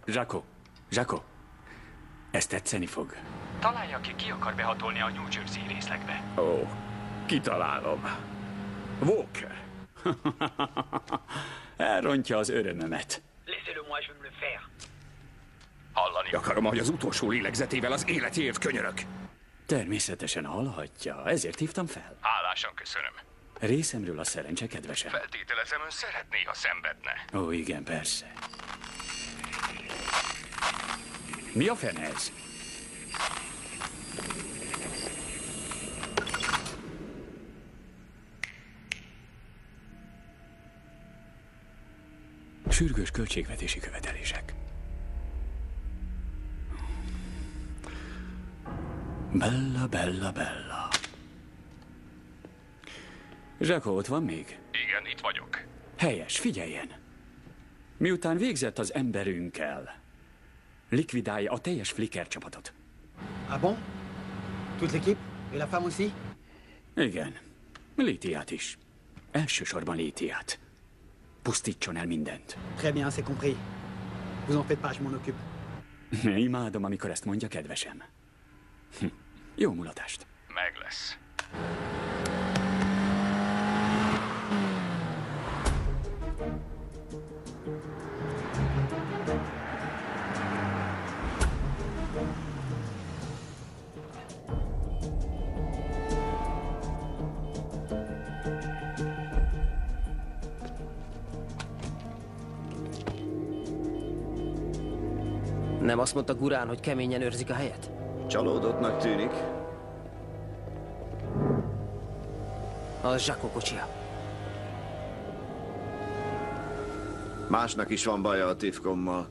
S10: Zsako, Zsako, ez tetszeni fog. Találja ki, ki akar behatolni a New Jersey részlegbe. Ó, kitalálom. Walker. Elrontja az örömömet.
S27: Laissez-le-moi, je vais me faire.
S10: Hallani
S3: Akarom, hogy az utolsó lélegzetével az életéért könyörök.
S10: Természetesen hallhatja, ezért hívtam fel.
S3: Hálásan köszönöm.
S10: Részemről a szerencse kedvesem.
S3: Feltételezem, ön szeretné, ha szenvedne.
S10: Ó, igen, persze. Mi a fene ez? Sürgős költségvetési követelések. Bella, bella, bella. Zsako, ott van még?
S28: Igen, itt vagyok.
S10: Helyes, figyeljen! Miután végzett az emberünkkel, likvidálja a teljes Flicker csapatot.
S27: Ah bon Toute l'équipe Et la femme aussi
S10: Igen. Lítiát is. Elsősorban Lítiát. Pusztítson el mindent.
S27: Très bien, c'est compris. Vous en faites pas, je m'en occupe.
S10: Imádom, amikor ezt mondja, kedvesem. Hm. Jó mulatást.
S28: Meg lesz.
S5: Nem azt mondta Gurán, hogy keményen őrzik a helyet?
S2: Csalódottnak tűnik.
S5: Az Zsakó kocsia.
S2: Másnak is van baja a tifkommal.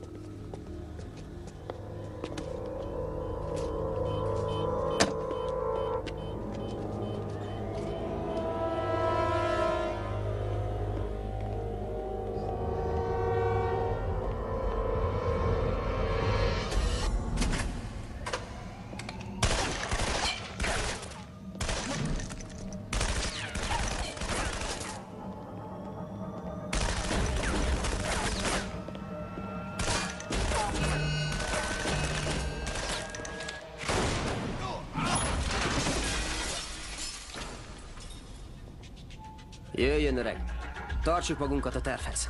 S5: Jöjjön, öreg. Tartsuk magunkat a tervhez.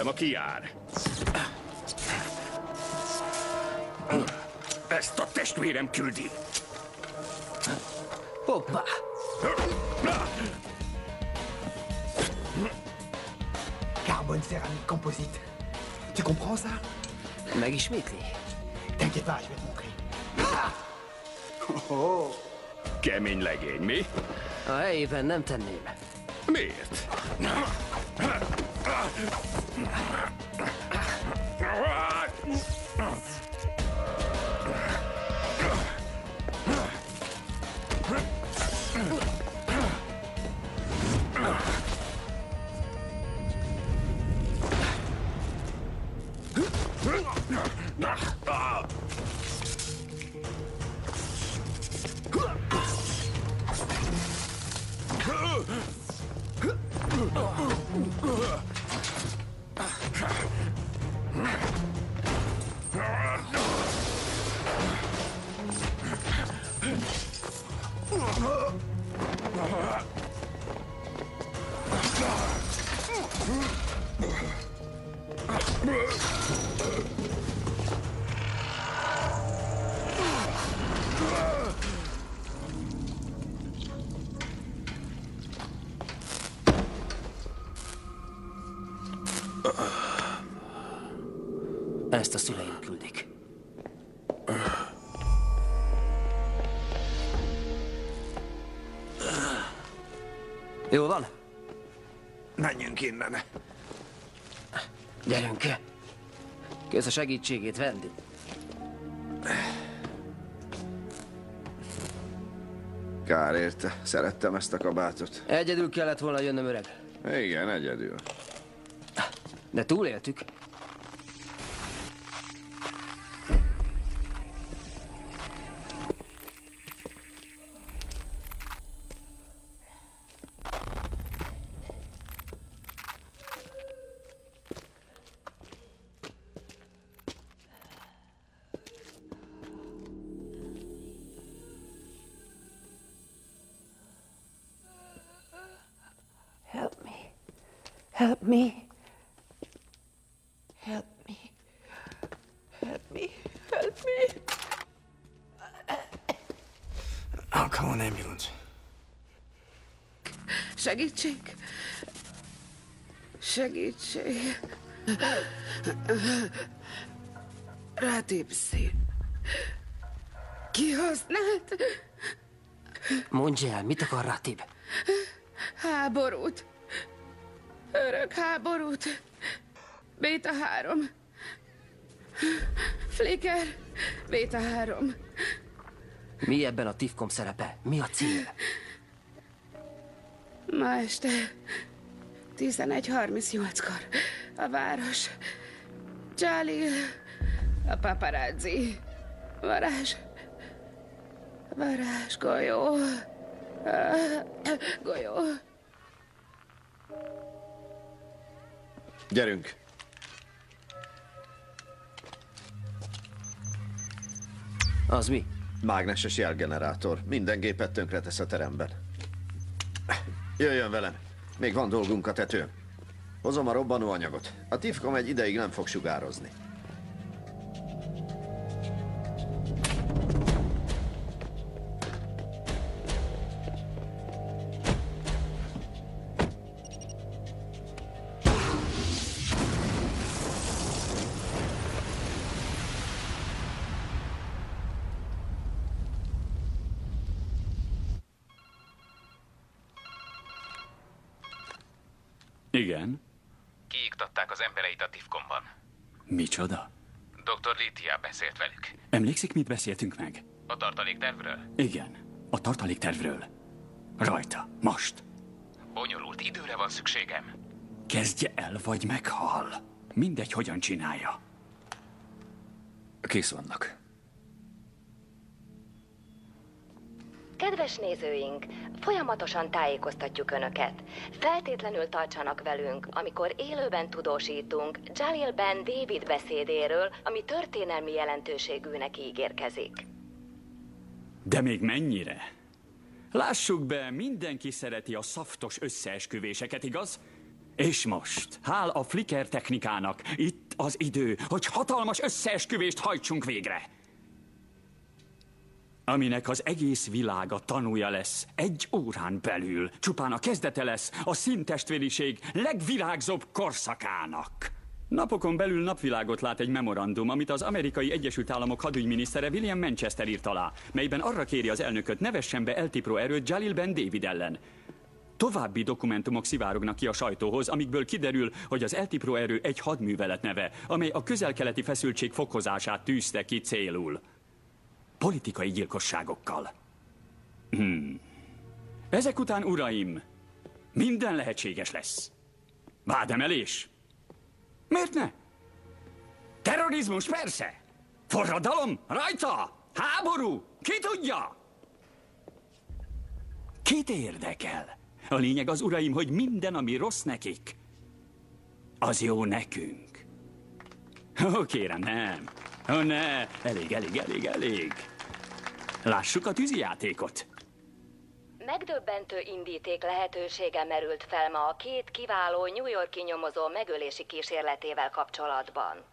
S3: A szellem, aki jár. Ezt a testvérem küldi.
S5: Hoppá!
S27: Carbone céramique composite. Tu comprends ça
S5: Megismétli?
S27: T'inquiète pas, je vais te montrer.
S3: Oh. Kemény legény, mi?
S5: A helyében nem tenném.
S3: Miért?
S5: Ezt a szüleim küldik. Jó van?
S3: Menjünk innen.
S5: Gyerünk. Kész a segítségét, Vendi.
S2: Kár érte. Szerettem ezt a kabátot.
S5: Egyedül kellett volna jönnöm, öreg.
S2: Igen, egyedül.
S5: De túléltük.
S9: Segítség! Segítség! Rátépszél. Kihasznált
S17: Mondj el, mit akar Ratib?
S9: háborút. Örök háborút. Béta három. Flicker. Béta három.
S17: Mi ebben a Tifkom szerepe? Mi a cél?
S9: Ma este 11.38-kor a város. Jalil, a paparazzi, varázs, varázs, golyó, golyó.
S2: Gyerünk!
S17: Az mi?
S2: Mágneses jelgenerátor. Minden gépet tönkretesz a teremben. Jöjjön velem. Még van dolgunk a tetőn. Hozom a robbanóanyagot. A tifkom egy ideig nem fog sugározni.
S10: Igen?
S16: Kiiktatták az embereit a Tifkomban.
S10: Micsoda?
S16: Dr. Litia beszélt velük.
S10: Emlékszik, mit beszéltünk meg?
S16: A tartaléktervről?
S10: Igen, a tartaléktervről. Rajta, most.
S16: Bonyolult időre van szükségem.
S10: Kezdje el, vagy meghal. Mindegy, hogyan csinálja.
S16: Kész vannak.
S28: Kedves nézőink, folyamatosan tájékoztatjuk Önöket. Feltétlenül tartsanak velünk, amikor élőben tudósítunk Jalil Ben David beszédéről, ami történelmi jelentőségűnek ígérkezik.
S10: De még mennyire? Lássuk be, mindenki szereti a szaftos összeesküvéseket, igaz? És most, hál a flicker technikának, itt az idő, hogy hatalmas összeesküvést hajtsunk végre. Aminek az egész világa tanúja lesz egy órán belül. Csupán a kezdete lesz a szintestvériség legvirágzóbb korszakának. Napokon belül napvilágot lát egy memorandum, amit az amerikai Egyesült Államok hadügyminisztere William Manchester írt alá, melyben arra kéri az elnököt, nevessen be eltipró erőt Jalil Ben David ellen. További dokumentumok szivárognak ki a sajtóhoz, amikből kiderül, hogy az eltipró erő egy hadművelet neve, amely a közelkeleti feszültség fokozását tűzte ki célul. Politikai gyilkosságokkal. Hmm. Ezek után, uraim, minden lehetséges lesz. Vádemelés? Miért ne? Terrorizmus, persze. Forradalom? Rajta? Háború? Ki tudja? Kit érdekel? A lényeg az, uraim, hogy minden, ami rossz nekik, az jó nekünk. Ó, kérem, nem. Ó, ne. Elég, elég, elég, elég. Lássuk a tűzijátékot.
S28: Megdöbbentő indíték lehetősége merült fel ma a két kiváló New Yorki nyomozó megölési kísérletével kapcsolatban.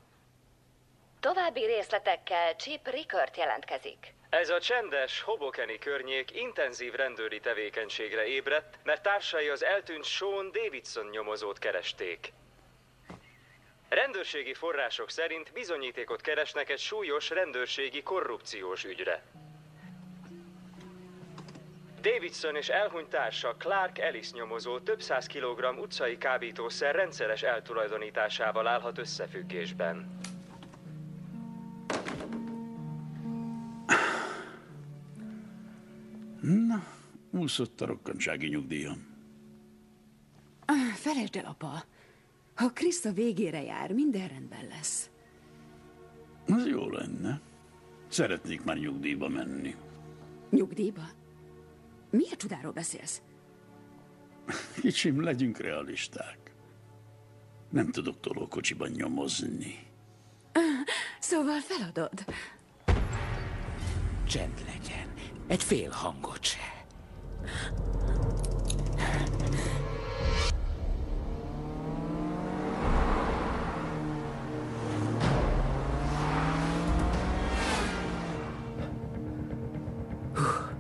S28: További részletekkel Chip Rickert jelentkezik.
S15: Ez a csendes, hobokeni környék intenzív rendőri tevékenységre ébredt, mert társai az eltűnt Sean Davidson nyomozót keresték. Rendőrségi források szerint bizonyítékot keresnek egy súlyos rendőrségi korrupciós ügyre. Davidson és elhunyt társa Clark Ellis nyomozó több száz kilogramm utcai kábítószer rendszeres eltulajdonításával állhat összefüggésben.
S6: Na, úszott a rokkantsági nyugdíjam.
S8: Felejtsd el, apa. Ha Kriszta végére jár, minden rendben lesz.
S6: Az jó lenne. Szeretnék már nyugdíjba menni.
S8: Nyugdíjba? Miért csodáról beszélsz?
S6: Kicsim, legyünk realisták. Nem tudok tolókocsiban nyomozni.
S8: Szóval feladod.
S16: Csend legyen. Egy fél hangot se.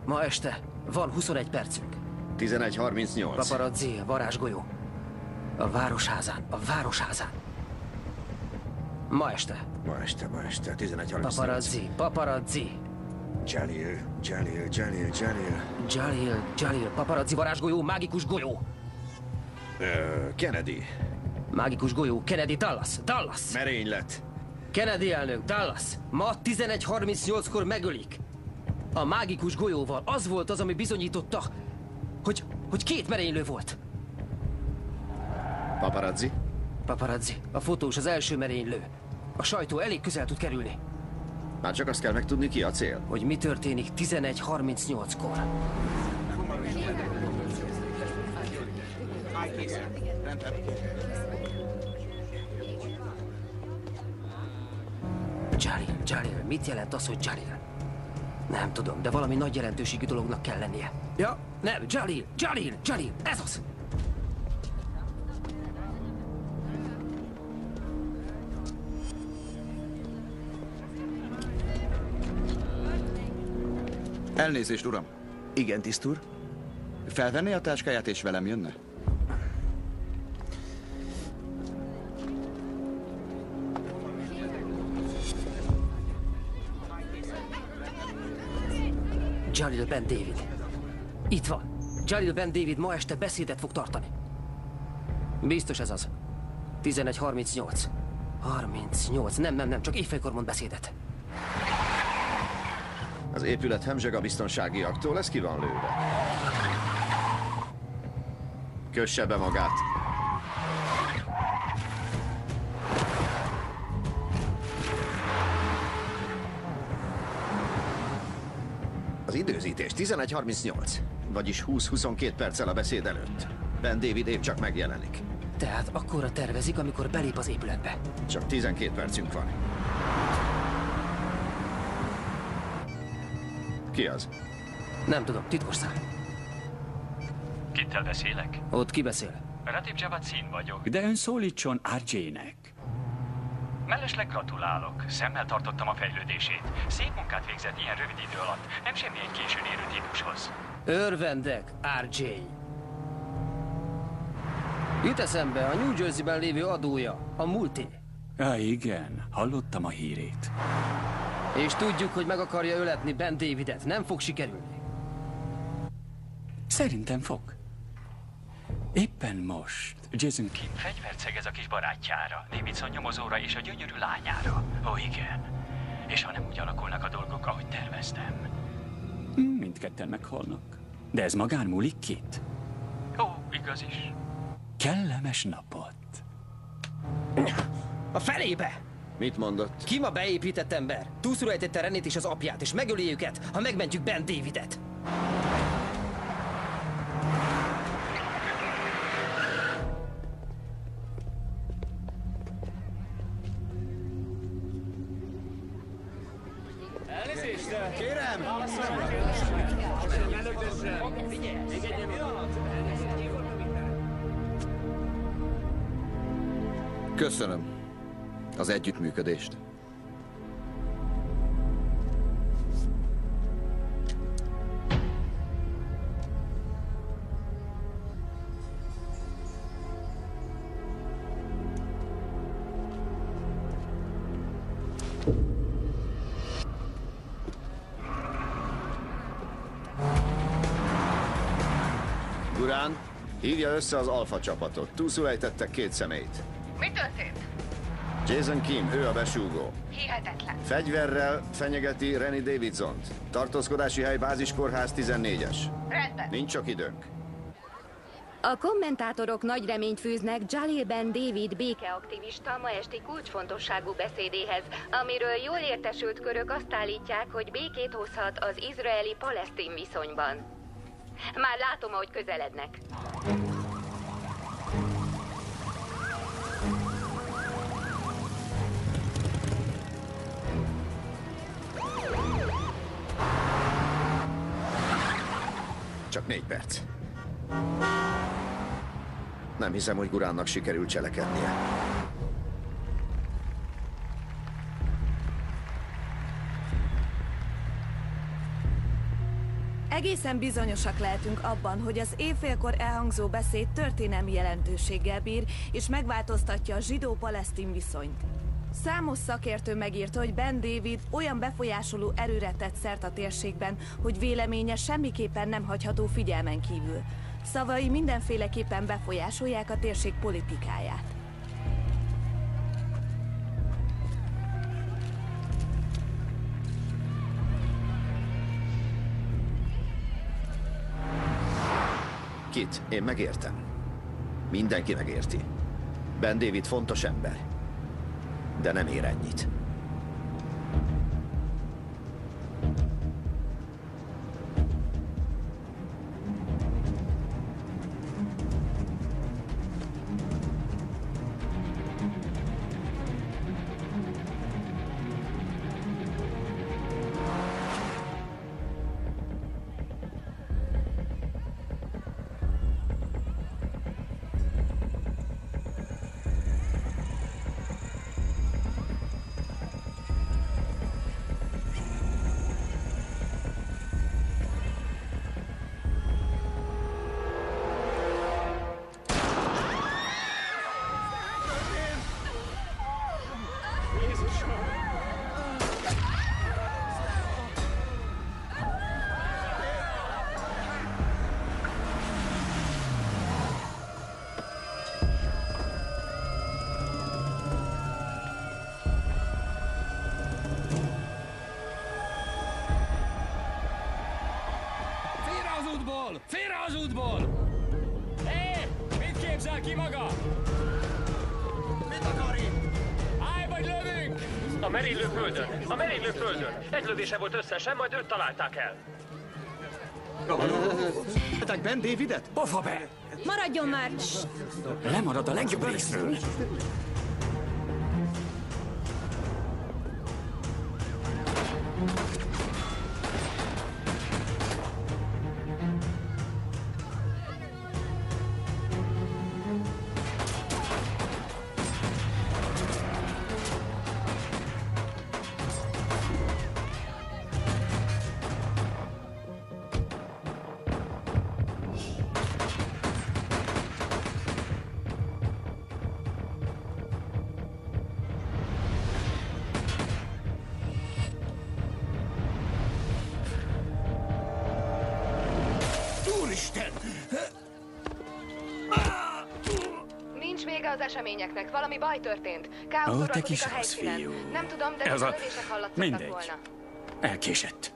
S5: Ma este van 21 percünk.
S2: 11.38.
S5: Paparazzi, a varázsgolyó. A városházán, a városházán. Ma este.
S2: Ma este, ma este, 11.38.
S5: Paparazzi, paparazzi.
S2: Jalil, Jalil, Jalil, Jalil.
S5: Jalil, Jalil, paparazzi, varázsgolyó, mágikus golyó.
S2: Ö, Kennedy.
S5: Mágikus golyó, Kennedy, Dallas, Dallas.
S2: Merénylet.
S5: Kennedy elnök, Dallas. Ma 11.38-kor megölik. A mágikus golyóval az volt az, ami bizonyította, hogy, hogy két merénylő volt.
S2: Paparazzi?
S5: Paparazzi. A fotós az első merénylő. A sajtó elég közel tud kerülni.
S2: Már csak azt kell megtudni, ki a cél.
S5: Hogy mi történik 11.38-kor. Jalil, Jalil. Mit jelent az, hogy Jalil? Nem tudom, de valami nagy jelentőségű dolognak kell lennie. Ja, nem, Jalil, Jalil, Jalil, ez az!
S4: Elnézést, uram.
S20: Igen, tisztúr.
S4: Felvenné a táskáját és velem jönne?
S5: Jalil Ben David. Itt van. Jalil Ben David ma este beszédet fog tartani. Biztos ez az. 11.38. 38. Nem, nem, nem, csak éjfélkor mond beszédet.
S2: Az épület hemzseg a biztonságiaktól, ez ki van lőve. Kösse be magát. Időzítés 11.38, vagyis 20-22 perccel a beszéd előtt. Ben David épp csak megjelenik.
S5: Tehát akkora tervezik, amikor belép az épületbe.
S2: Csak 12 percünk van. Ki az?
S5: Nem tudom, titkos szám.
S10: Kittel beszélek?
S5: Ott ki beszél?
S10: Ratib Javatszín vagyok, de ön szólítson RJ-nek. Mellesleg gratulálok. Szemmel tartottam a fejlődését. Szép munkát végzett ilyen rövid idő alatt. Nem semmi egy későn érő típushoz.
S5: Örvendek, RJ. Jut eszembe a New Jersey-ben lévő adója, a multi.
S10: Á, igen, hallottam a hírét.
S5: És tudjuk, hogy meg akarja öletni Ben Davidet. Nem fog sikerülni.
S10: Szerintem fog. Éppen most Jason Kim fegyvert szegez a kis barátjára, Davidson nyomozóra és a gyönyörű lányára. Ó, igen. És ha nem úgy alakulnak a dolgok, ahogy terveztem. Mindketten meghalnak. De ez magán múlik két. Ó, igaz is. Kellemes napot.
S5: A felébe!
S2: Mit mondott?
S5: Kim a beépített ember. Túlszul ejtette Renét és az apját, és megöli őket, ha megmentjük Ben Davidet.
S4: Az együttműködést.
S2: Gurán, hívja össze az alfa csapatot. Túlszul ejtettek két személyt.
S11: Mi történt?
S2: Jason Kim, ő a besúgó.
S11: Hihetetlen.
S2: Fegyverrel fenyegeti Rennie Davidsont. Tartózkodási hely báziskórház 14-es.
S11: Rendben.
S2: Nincs csak időnk.
S19: A kommentátorok nagy reményt fűznek Jalil Ben David békeaktivista ma esti kulcsfontosságú beszédéhez, amiről jól értesült körök azt állítják, hogy békét hozhat az izraeli-palesztin viszonyban. Már látom, ahogy közelednek.
S2: Csak négy perc. Nem hiszem, hogy Guránnak sikerült cselekednie.
S29: Egészen bizonyosak lehetünk abban, hogy az éjfélkor elhangzó beszéd történelmi jelentőséggel bír, és megváltoztatja a zsidó-palesztin viszonyt. Számos szakértő megírta, hogy Ben David olyan befolyásoló erőre tett szert a térségben, hogy véleménye semmiképpen nem hagyható figyelmen kívül. Szavai mindenféleképpen befolyásolják a térség politikáját.
S2: Kit, én megértem. Mindenki megérti. Ben David fontos ember. De nem ér ennyit.
S30: Útból! Hé! Mit képzel ki maga? Mit akar itt? Állj, vagy lövünk!
S15: A merénylő földön! A merénylő földön! Egy lövése volt összesen, majd őt találták el.
S10: Tettek Ben Davidet? Pofa be!
S19: Maradjon már!
S10: Lemarad a legjobb részről.
S11: Valami baj történt.
S10: Ó,
S11: Káosz
S10: te
S11: uralkodik
S10: kis
S11: a helyszínen.
S10: fiú.
S11: Nem tudom, de
S10: Ez
S11: a
S10: Mindegy.
S11: volna.
S10: Elkésett.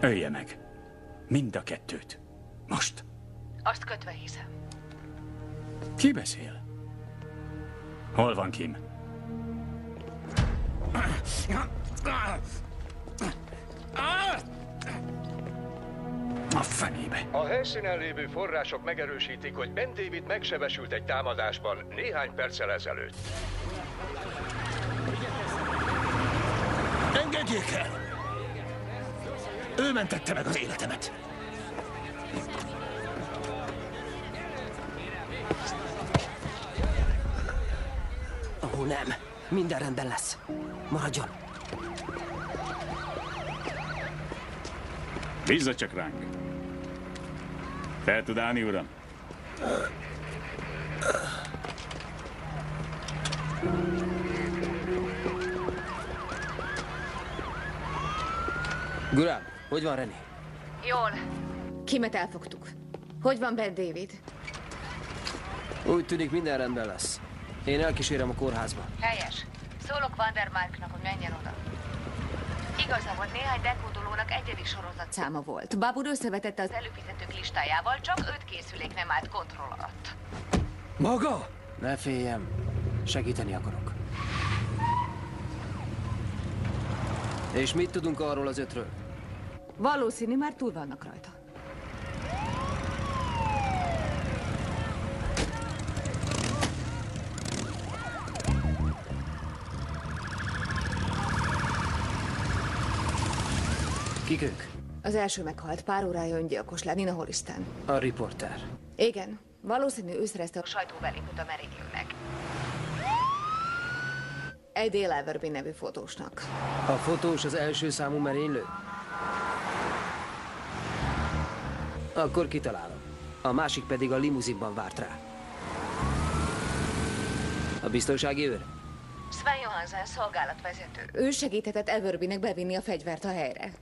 S10: Ölje meg. Mind a kettőt. Most.
S11: Azt kötve hiszem.
S10: Ki beszél? Hol van Kim? A fenébe.
S24: A helyszínen lévő források megerősítik, hogy Ben David megsebesült egy támadásban néhány perccel ezelőtt.
S18: Engedjék el! Ő mentette meg az életemet.
S5: Ó, nem. Minden rendben lesz. Maradjon.
S6: Bízza csak ránk. Fel tud állni, uram?
S5: Gurám, hogy van René?
S11: Jól. Kimet elfogtuk. Hogy van Ben David?
S5: Úgy tűnik minden rendben lesz. Én elkísérem a kórházba.
S11: Helyes. Szólok Vandermarknak, hogy menjen oda. Igaza volt, néhány dekódolónak egyedi sorozatszáma volt. Babur összevetette az előfizetők listájával, csak öt készülék nem állt kontroll alatt.
S5: Maga? Ne féljem. Segíteni akarok. És mit tudunk arról az ötről?
S11: Valószínű, már túl vannak rajta.
S5: Kik ők?
S11: Az első meghalt, pár órája öngyilkos le, Nina Holisztán.
S5: A riporter.
S11: Igen, valószínű ő szerezte a sajtóbelépőt a merénylőnek. Egy Dale Everby nevű fotósnak.
S5: A fotós az első számú merénylő? Akkor kitalálom. A másik pedig a limuzinban várt rá. A biztonsági őr?
S11: Sven Johansen szolgálatvezető. Ő segíthetett Everbynek bevinni a fegyvert a helyre.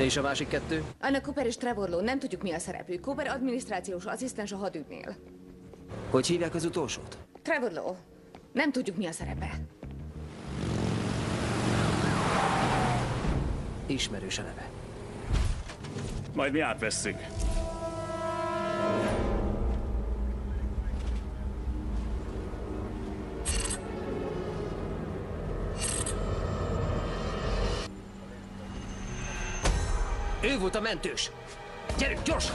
S5: És a másik kettő?
S11: Anna Cooper és Trevor Lowe, nem tudjuk mi a szerepük. Cooper adminisztrációs asszisztens a hadügynél.
S5: Hogy hívják az utolsót?
S11: Trevor Lowe. Nem tudjuk mi a szerepe.
S5: Ismerős a neve.
S6: Majd mi átvesszük.
S5: Ő volt a mentős! Gyerünk, gyorsan!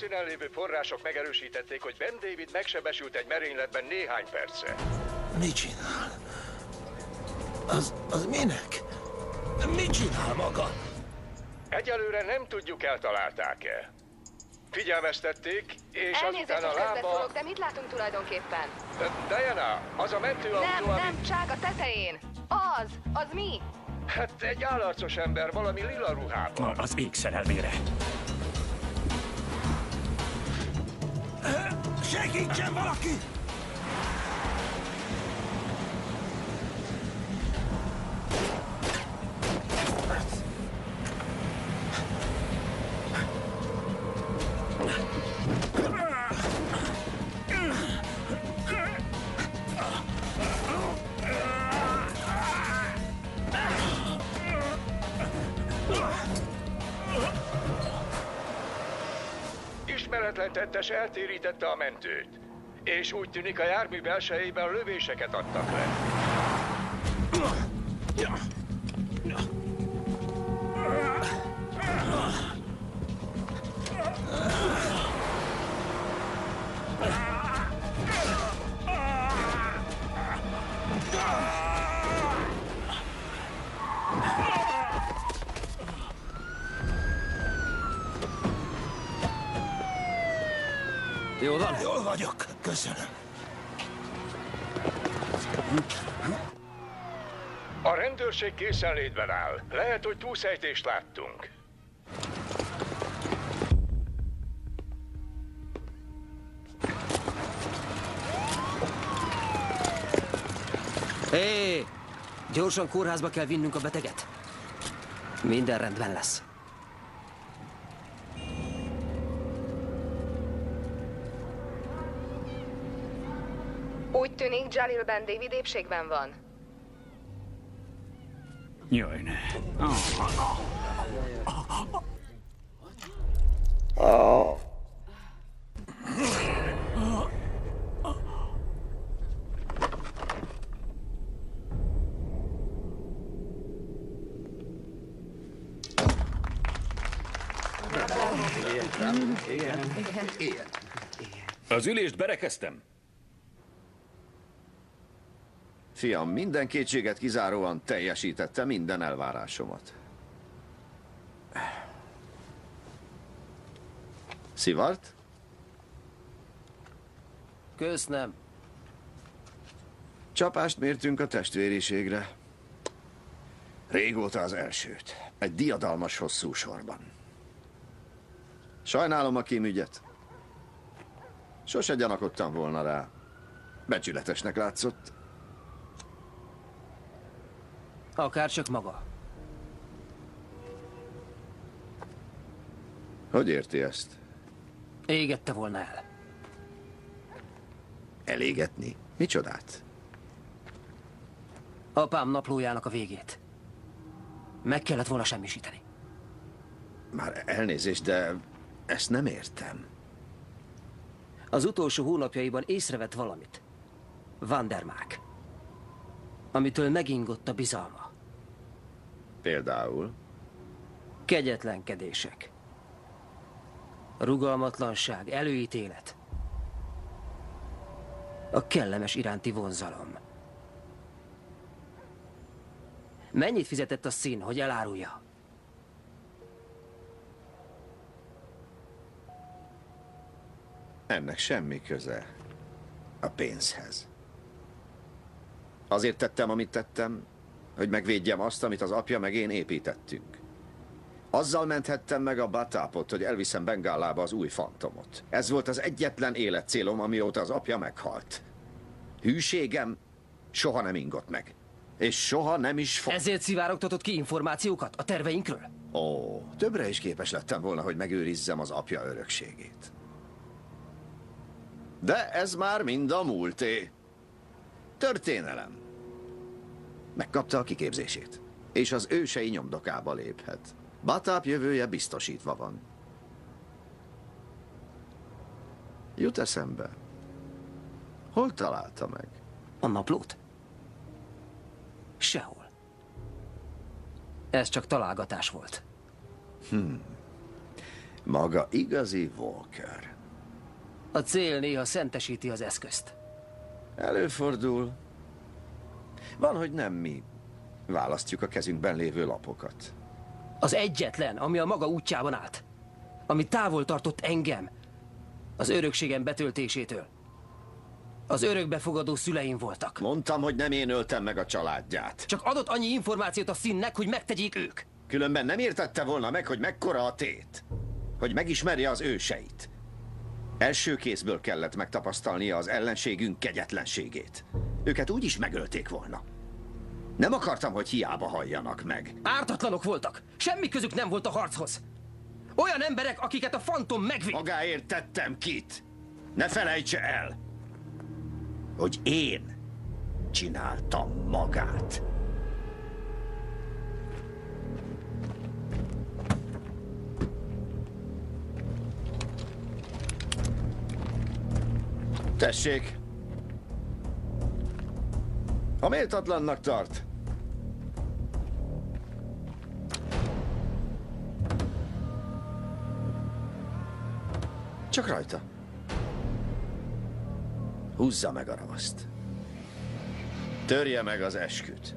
S24: Helyszínen lévő források megerősítették, hogy Ben David megsebesült egy merényletben néhány perce.
S31: Mit csinál? Az, az minek? Mit csinál maga?
S24: Egyelőre nem tudjuk, eltalálták-e. Figyelmeztették, és
S11: Elnézést,
S24: azután a lába...
S11: közbeszólok, de mit látunk tulajdonképpen?
S24: Diana, az a mentőautó,
S11: Nem,
S24: ami...
S11: nem, csak a tetején. Az, az mi?
S24: Hát egy állarcos ember, valami lila ruhában.
S10: Az ég szerelmére.
S31: Segítsen valaki!
S24: Tettes eltérítette a mentőt. És úgy tűnik a jármű belsejében lövéseket adtak le. Rendőrség készenlétben áll. Lehet, hogy túlszejtést láttunk.
S5: Hé! Gyorsan kórházba kell vinnünk a beteget. Minden rendben lesz.
S11: Úgy tűnik, Jalil Ben David épségben van.
S10: Jaj, ne.
S24: Az ülést berekeztem.
S2: Fiam, minden kétséget kizáróan teljesítette minden elvárásomat. Szivart?
S5: Köszönöm.
S2: Csapást mértünk a testvériségre. Régóta az elsőt. Egy diadalmas hosszú sorban. Sajnálom a kímügyet. Sose gyanakodtam volna rá. Becsületesnek látszott.
S5: Akár csak maga.
S2: Hogy érti ezt?
S5: Égette volna el.
S2: Elégetni? Micsodát?
S5: Apám naplójának a végét. Meg kellett volna semmisíteni.
S2: Már elnézést, de ezt nem értem.
S5: Az utolsó hónapjaiban észrevett valamit. Vandermák. Amitől megingott a bizalma.
S2: Például?
S5: Kegyetlenkedések. Rugalmatlanság, előítélet. A kellemes iránti vonzalom. Mennyit fizetett a szín, hogy elárulja?
S2: Ennek semmi köze a pénzhez. Azért tettem, amit tettem, hogy megvédjem azt, amit az apja meg én építettünk. Azzal menthettem meg a batápot, hogy elviszem Bengálába az új fantomot. Ez volt az egyetlen életcélom, amióta az apja meghalt. Hűségem soha nem ingott meg. És soha nem is fog.
S5: Ezért szivárogtatott ki információkat a terveinkről?
S2: Ó, többre is képes lettem volna, hogy megőrizzem az apja örökségét. De ez már mind a múlté. Történelem. Megkapta a kiképzését, és az ősei nyomdokába léphet. Batáp jövője biztosítva van. Jut eszembe. Hol találta meg?
S5: A naplót? Sehol. Ez csak találgatás volt.
S2: Hmm. Maga igazi Walker.
S5: A cél néha szentesíti az eszközt.
S2: Előfordul. Van, hogy nem mi választjuk a kezünkben lévő lapokat.
S5: Az egyetlen, ami a maga útjában állt. Ami távol tartott engem. Az örökségem betöltésétől. Az örökbefogadó szüleim voltak.
S2: Mondtam, hogy nem én öltem meg a családját.
S5: Csak adott annyi információt a színnek, hogy megtegyék ők.
S2: Különben nem értette volna meg, hogy mekkora a tét. Hogy megismerje az őseit. Első kézből kellett megtapasztalnia az ellenségünk kegyetlenségét. Őket úgy is megölték volna. Nem akartam, hogy hiába halljanak meg.
S5: Ártatlanok voltak. Semmi közük nem volt a harchoz. Olyan emberek, akiket a fantom megvéd.
S2: Magáért tettem kit. Ne felejtse el, hogy én csináltam magát. Tessék! Ha méltatlannak tart, csak rajta. Húzza meg a ravaszt. Törje meg az esküt.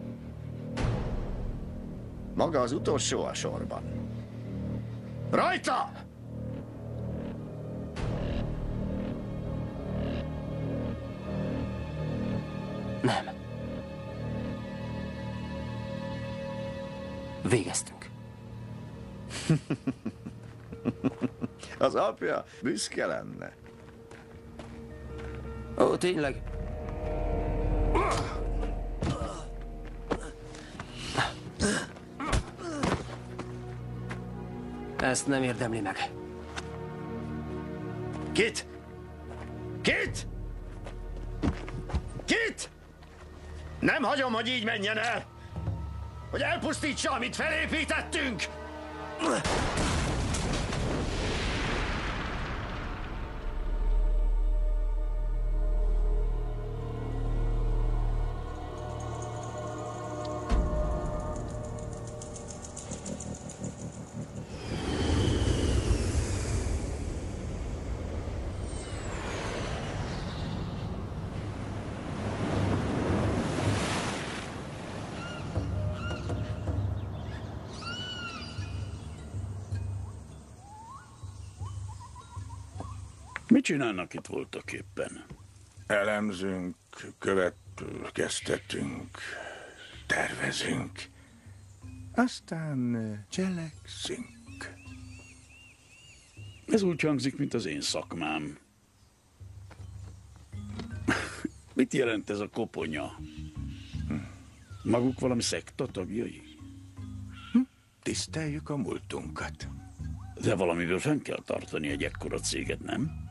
S2: Maga az utolsó a sorban. Rajta!
S5: Végeztünk.
S2: Az apja büszke lenne.
S5: Ó, tényleg. Ezt nem érdemli meg.
S2: Kit? Kit? Kit? Nem hagyom, hogy így menjen el! Hogy elpusztítsa, amit felépítettünk!
S6: Csinálnak itt voltak éppen?
S31: Elemzünk, következtetünk, tervezünk. Aztán cselekszünk.
S6: Ez úgy hangzik, mint az én szakmám. Mit jelent ez a koponya? Maguk valami szekta tagjai?
S31: Tiszteljük a múltunkat.
S6: De valamiből fenn kell tartani egy ekkora céget, nem?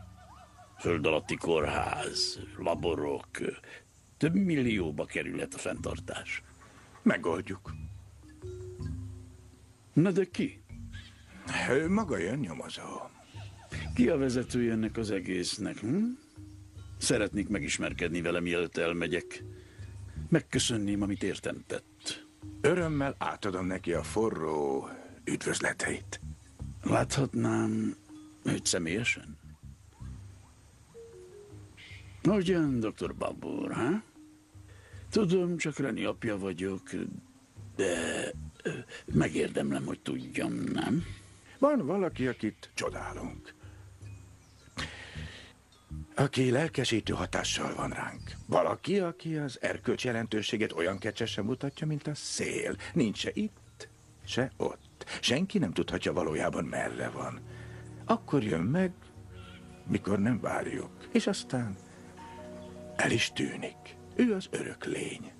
S6: Föld alatti kórház, laborok, több millióba kerülhet a fenntartás.
S31: Megoldjuk.
S6: Na de ki?
S31: Ő maga jön nyomozó.
S6: Ki a vezetője ennek az egésznek? Hm? Szeretnék megismerkedni vele, mielőtt elmegyek. megköszönném, amit értem tett.
S3: Örömmel átadom neki a forró üdvözleteit.
S6: Láthatnám őt személyesen? Ugyan, dr. Babur, ha? Tudom, csak Reni apja vagyok, de megérdemlem, hogy tudjam, nem?
S3: Van valaki, akit csodálunk. Aki lelkesítő hatással van ránk. Valaki, aki az erkölcs jelentőséget olyan kecsesen mutatja, mint a szél. Nincs se itt, se ott. Senki nem tudhatja valójában merre van. Akkor jön meg, mikor nem várjuk. És aztán el is tűnik. Ő az örök lény.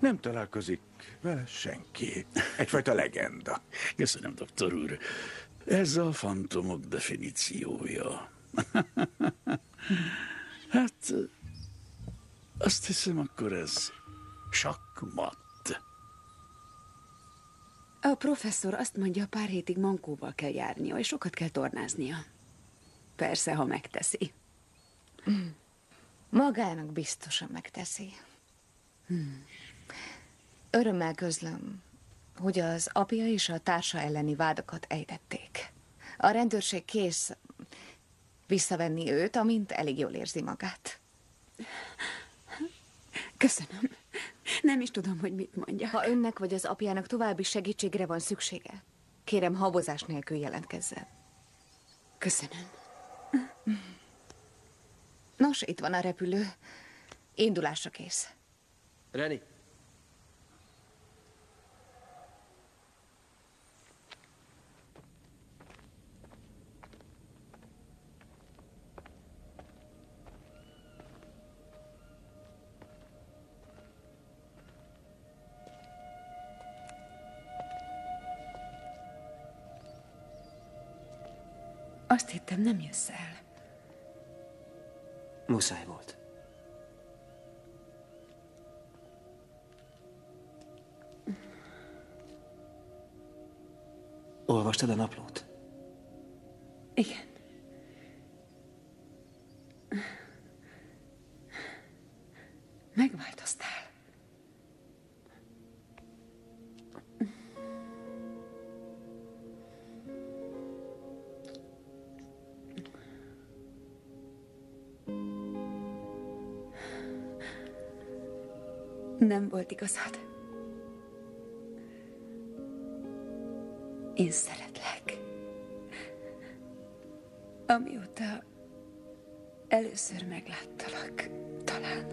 S3: Nem találkozik vele senki. Egyfajta legenda.
S6: Köszönöm, doktor úr. Ez a fantomok definíciója. hát, azt hiszem, akkor ez sakmat.
S8: A professzor azt mondja, pár hétig mankóval kell járnia, és sokat kell tornáznia. Persze, ha megteszi.
S11: Magának biztosan megteszi. Hmm. Örömmel közlöm, hogy az apja és a társa elleni vádakat ejtették. A rendőrség kész visszavenni őt, amint elég jól érzi magát.
S8: Köszönöm. Nem is tudom, hogy mit mondja.
S11: Ha önnek vagy az apjának további segítségre van szüksége, kérem habozás nélkül jelentkezzen.
S8: Köszönöm.
S11: Nos, itt van a repülő. Indulásra kész.
S5: Reni.
S8: Azt hittem, nem jössz el.
S5: Muszáj volt. Olvastad a naplót?
S8: Igen. Volt igazad. Én szeretlek. Amióta először megláttalak, talán.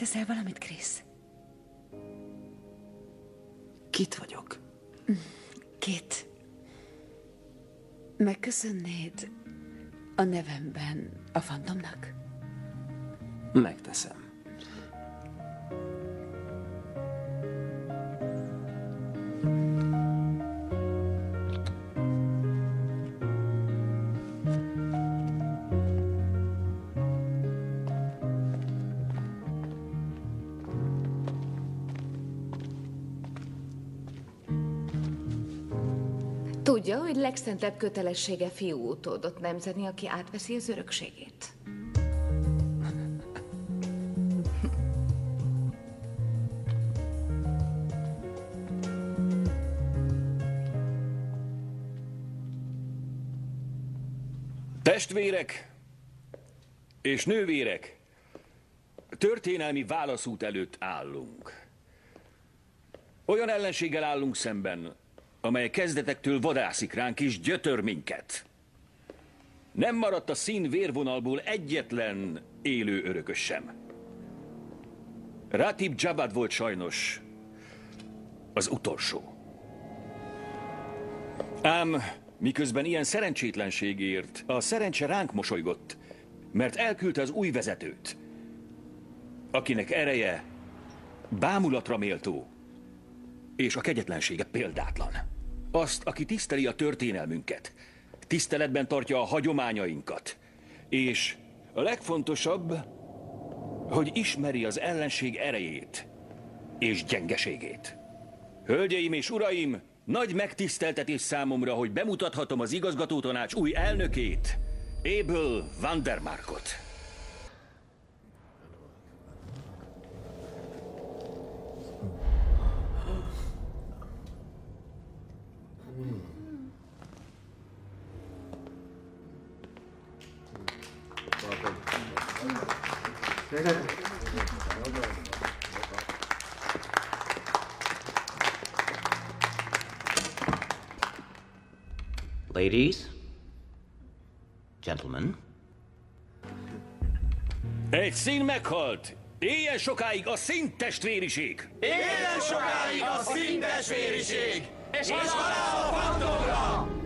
S8: Megteszel valamit, Krisz?
S5: Kit vagyok?
S8: Kit. Megköszönnéd a nevemben a fantomnak?
S11: Tudja, hogy legszentebb kötelessége fiú utódot nemzeni, aki átveszi az örökségét.
S13: Testvérek és nővérek, történelmi válaszút előtt állunk. Olyan ellenséggel állunk szemben, amely kezdetektől vadászik ránk és gyötör minket. Nem maradt a szín vérvonalból egyetlen élő örökös sem. Ratib Jabad volt sajnos az utolsó. Ám miközben ilyen szerencsétlenségért a szerencse ránk mosolygott, mert elküldte az új vezetőt, akinek ereje bámulatra méltó, és a kegyetlensége példátlan. Azt, aki tiszteli a történelmünket, tiszteletben tartja a hagyományainkat, és a legfontosabb, hogy ismeri az ellenség erejét és gyengeségét. Hölgyeim és uraim, nagy megtiszteltetés számomra, hogy bemutathatom az igazgatótanács új elnökét, Abel Vandermarkot.
S32: Ladies, gentlemen,
S13: Egy szín meghalt! Éljen sokáig a színtestvériség!
S30: Éljen sokáig a színtestvériség! És halál a fantomra!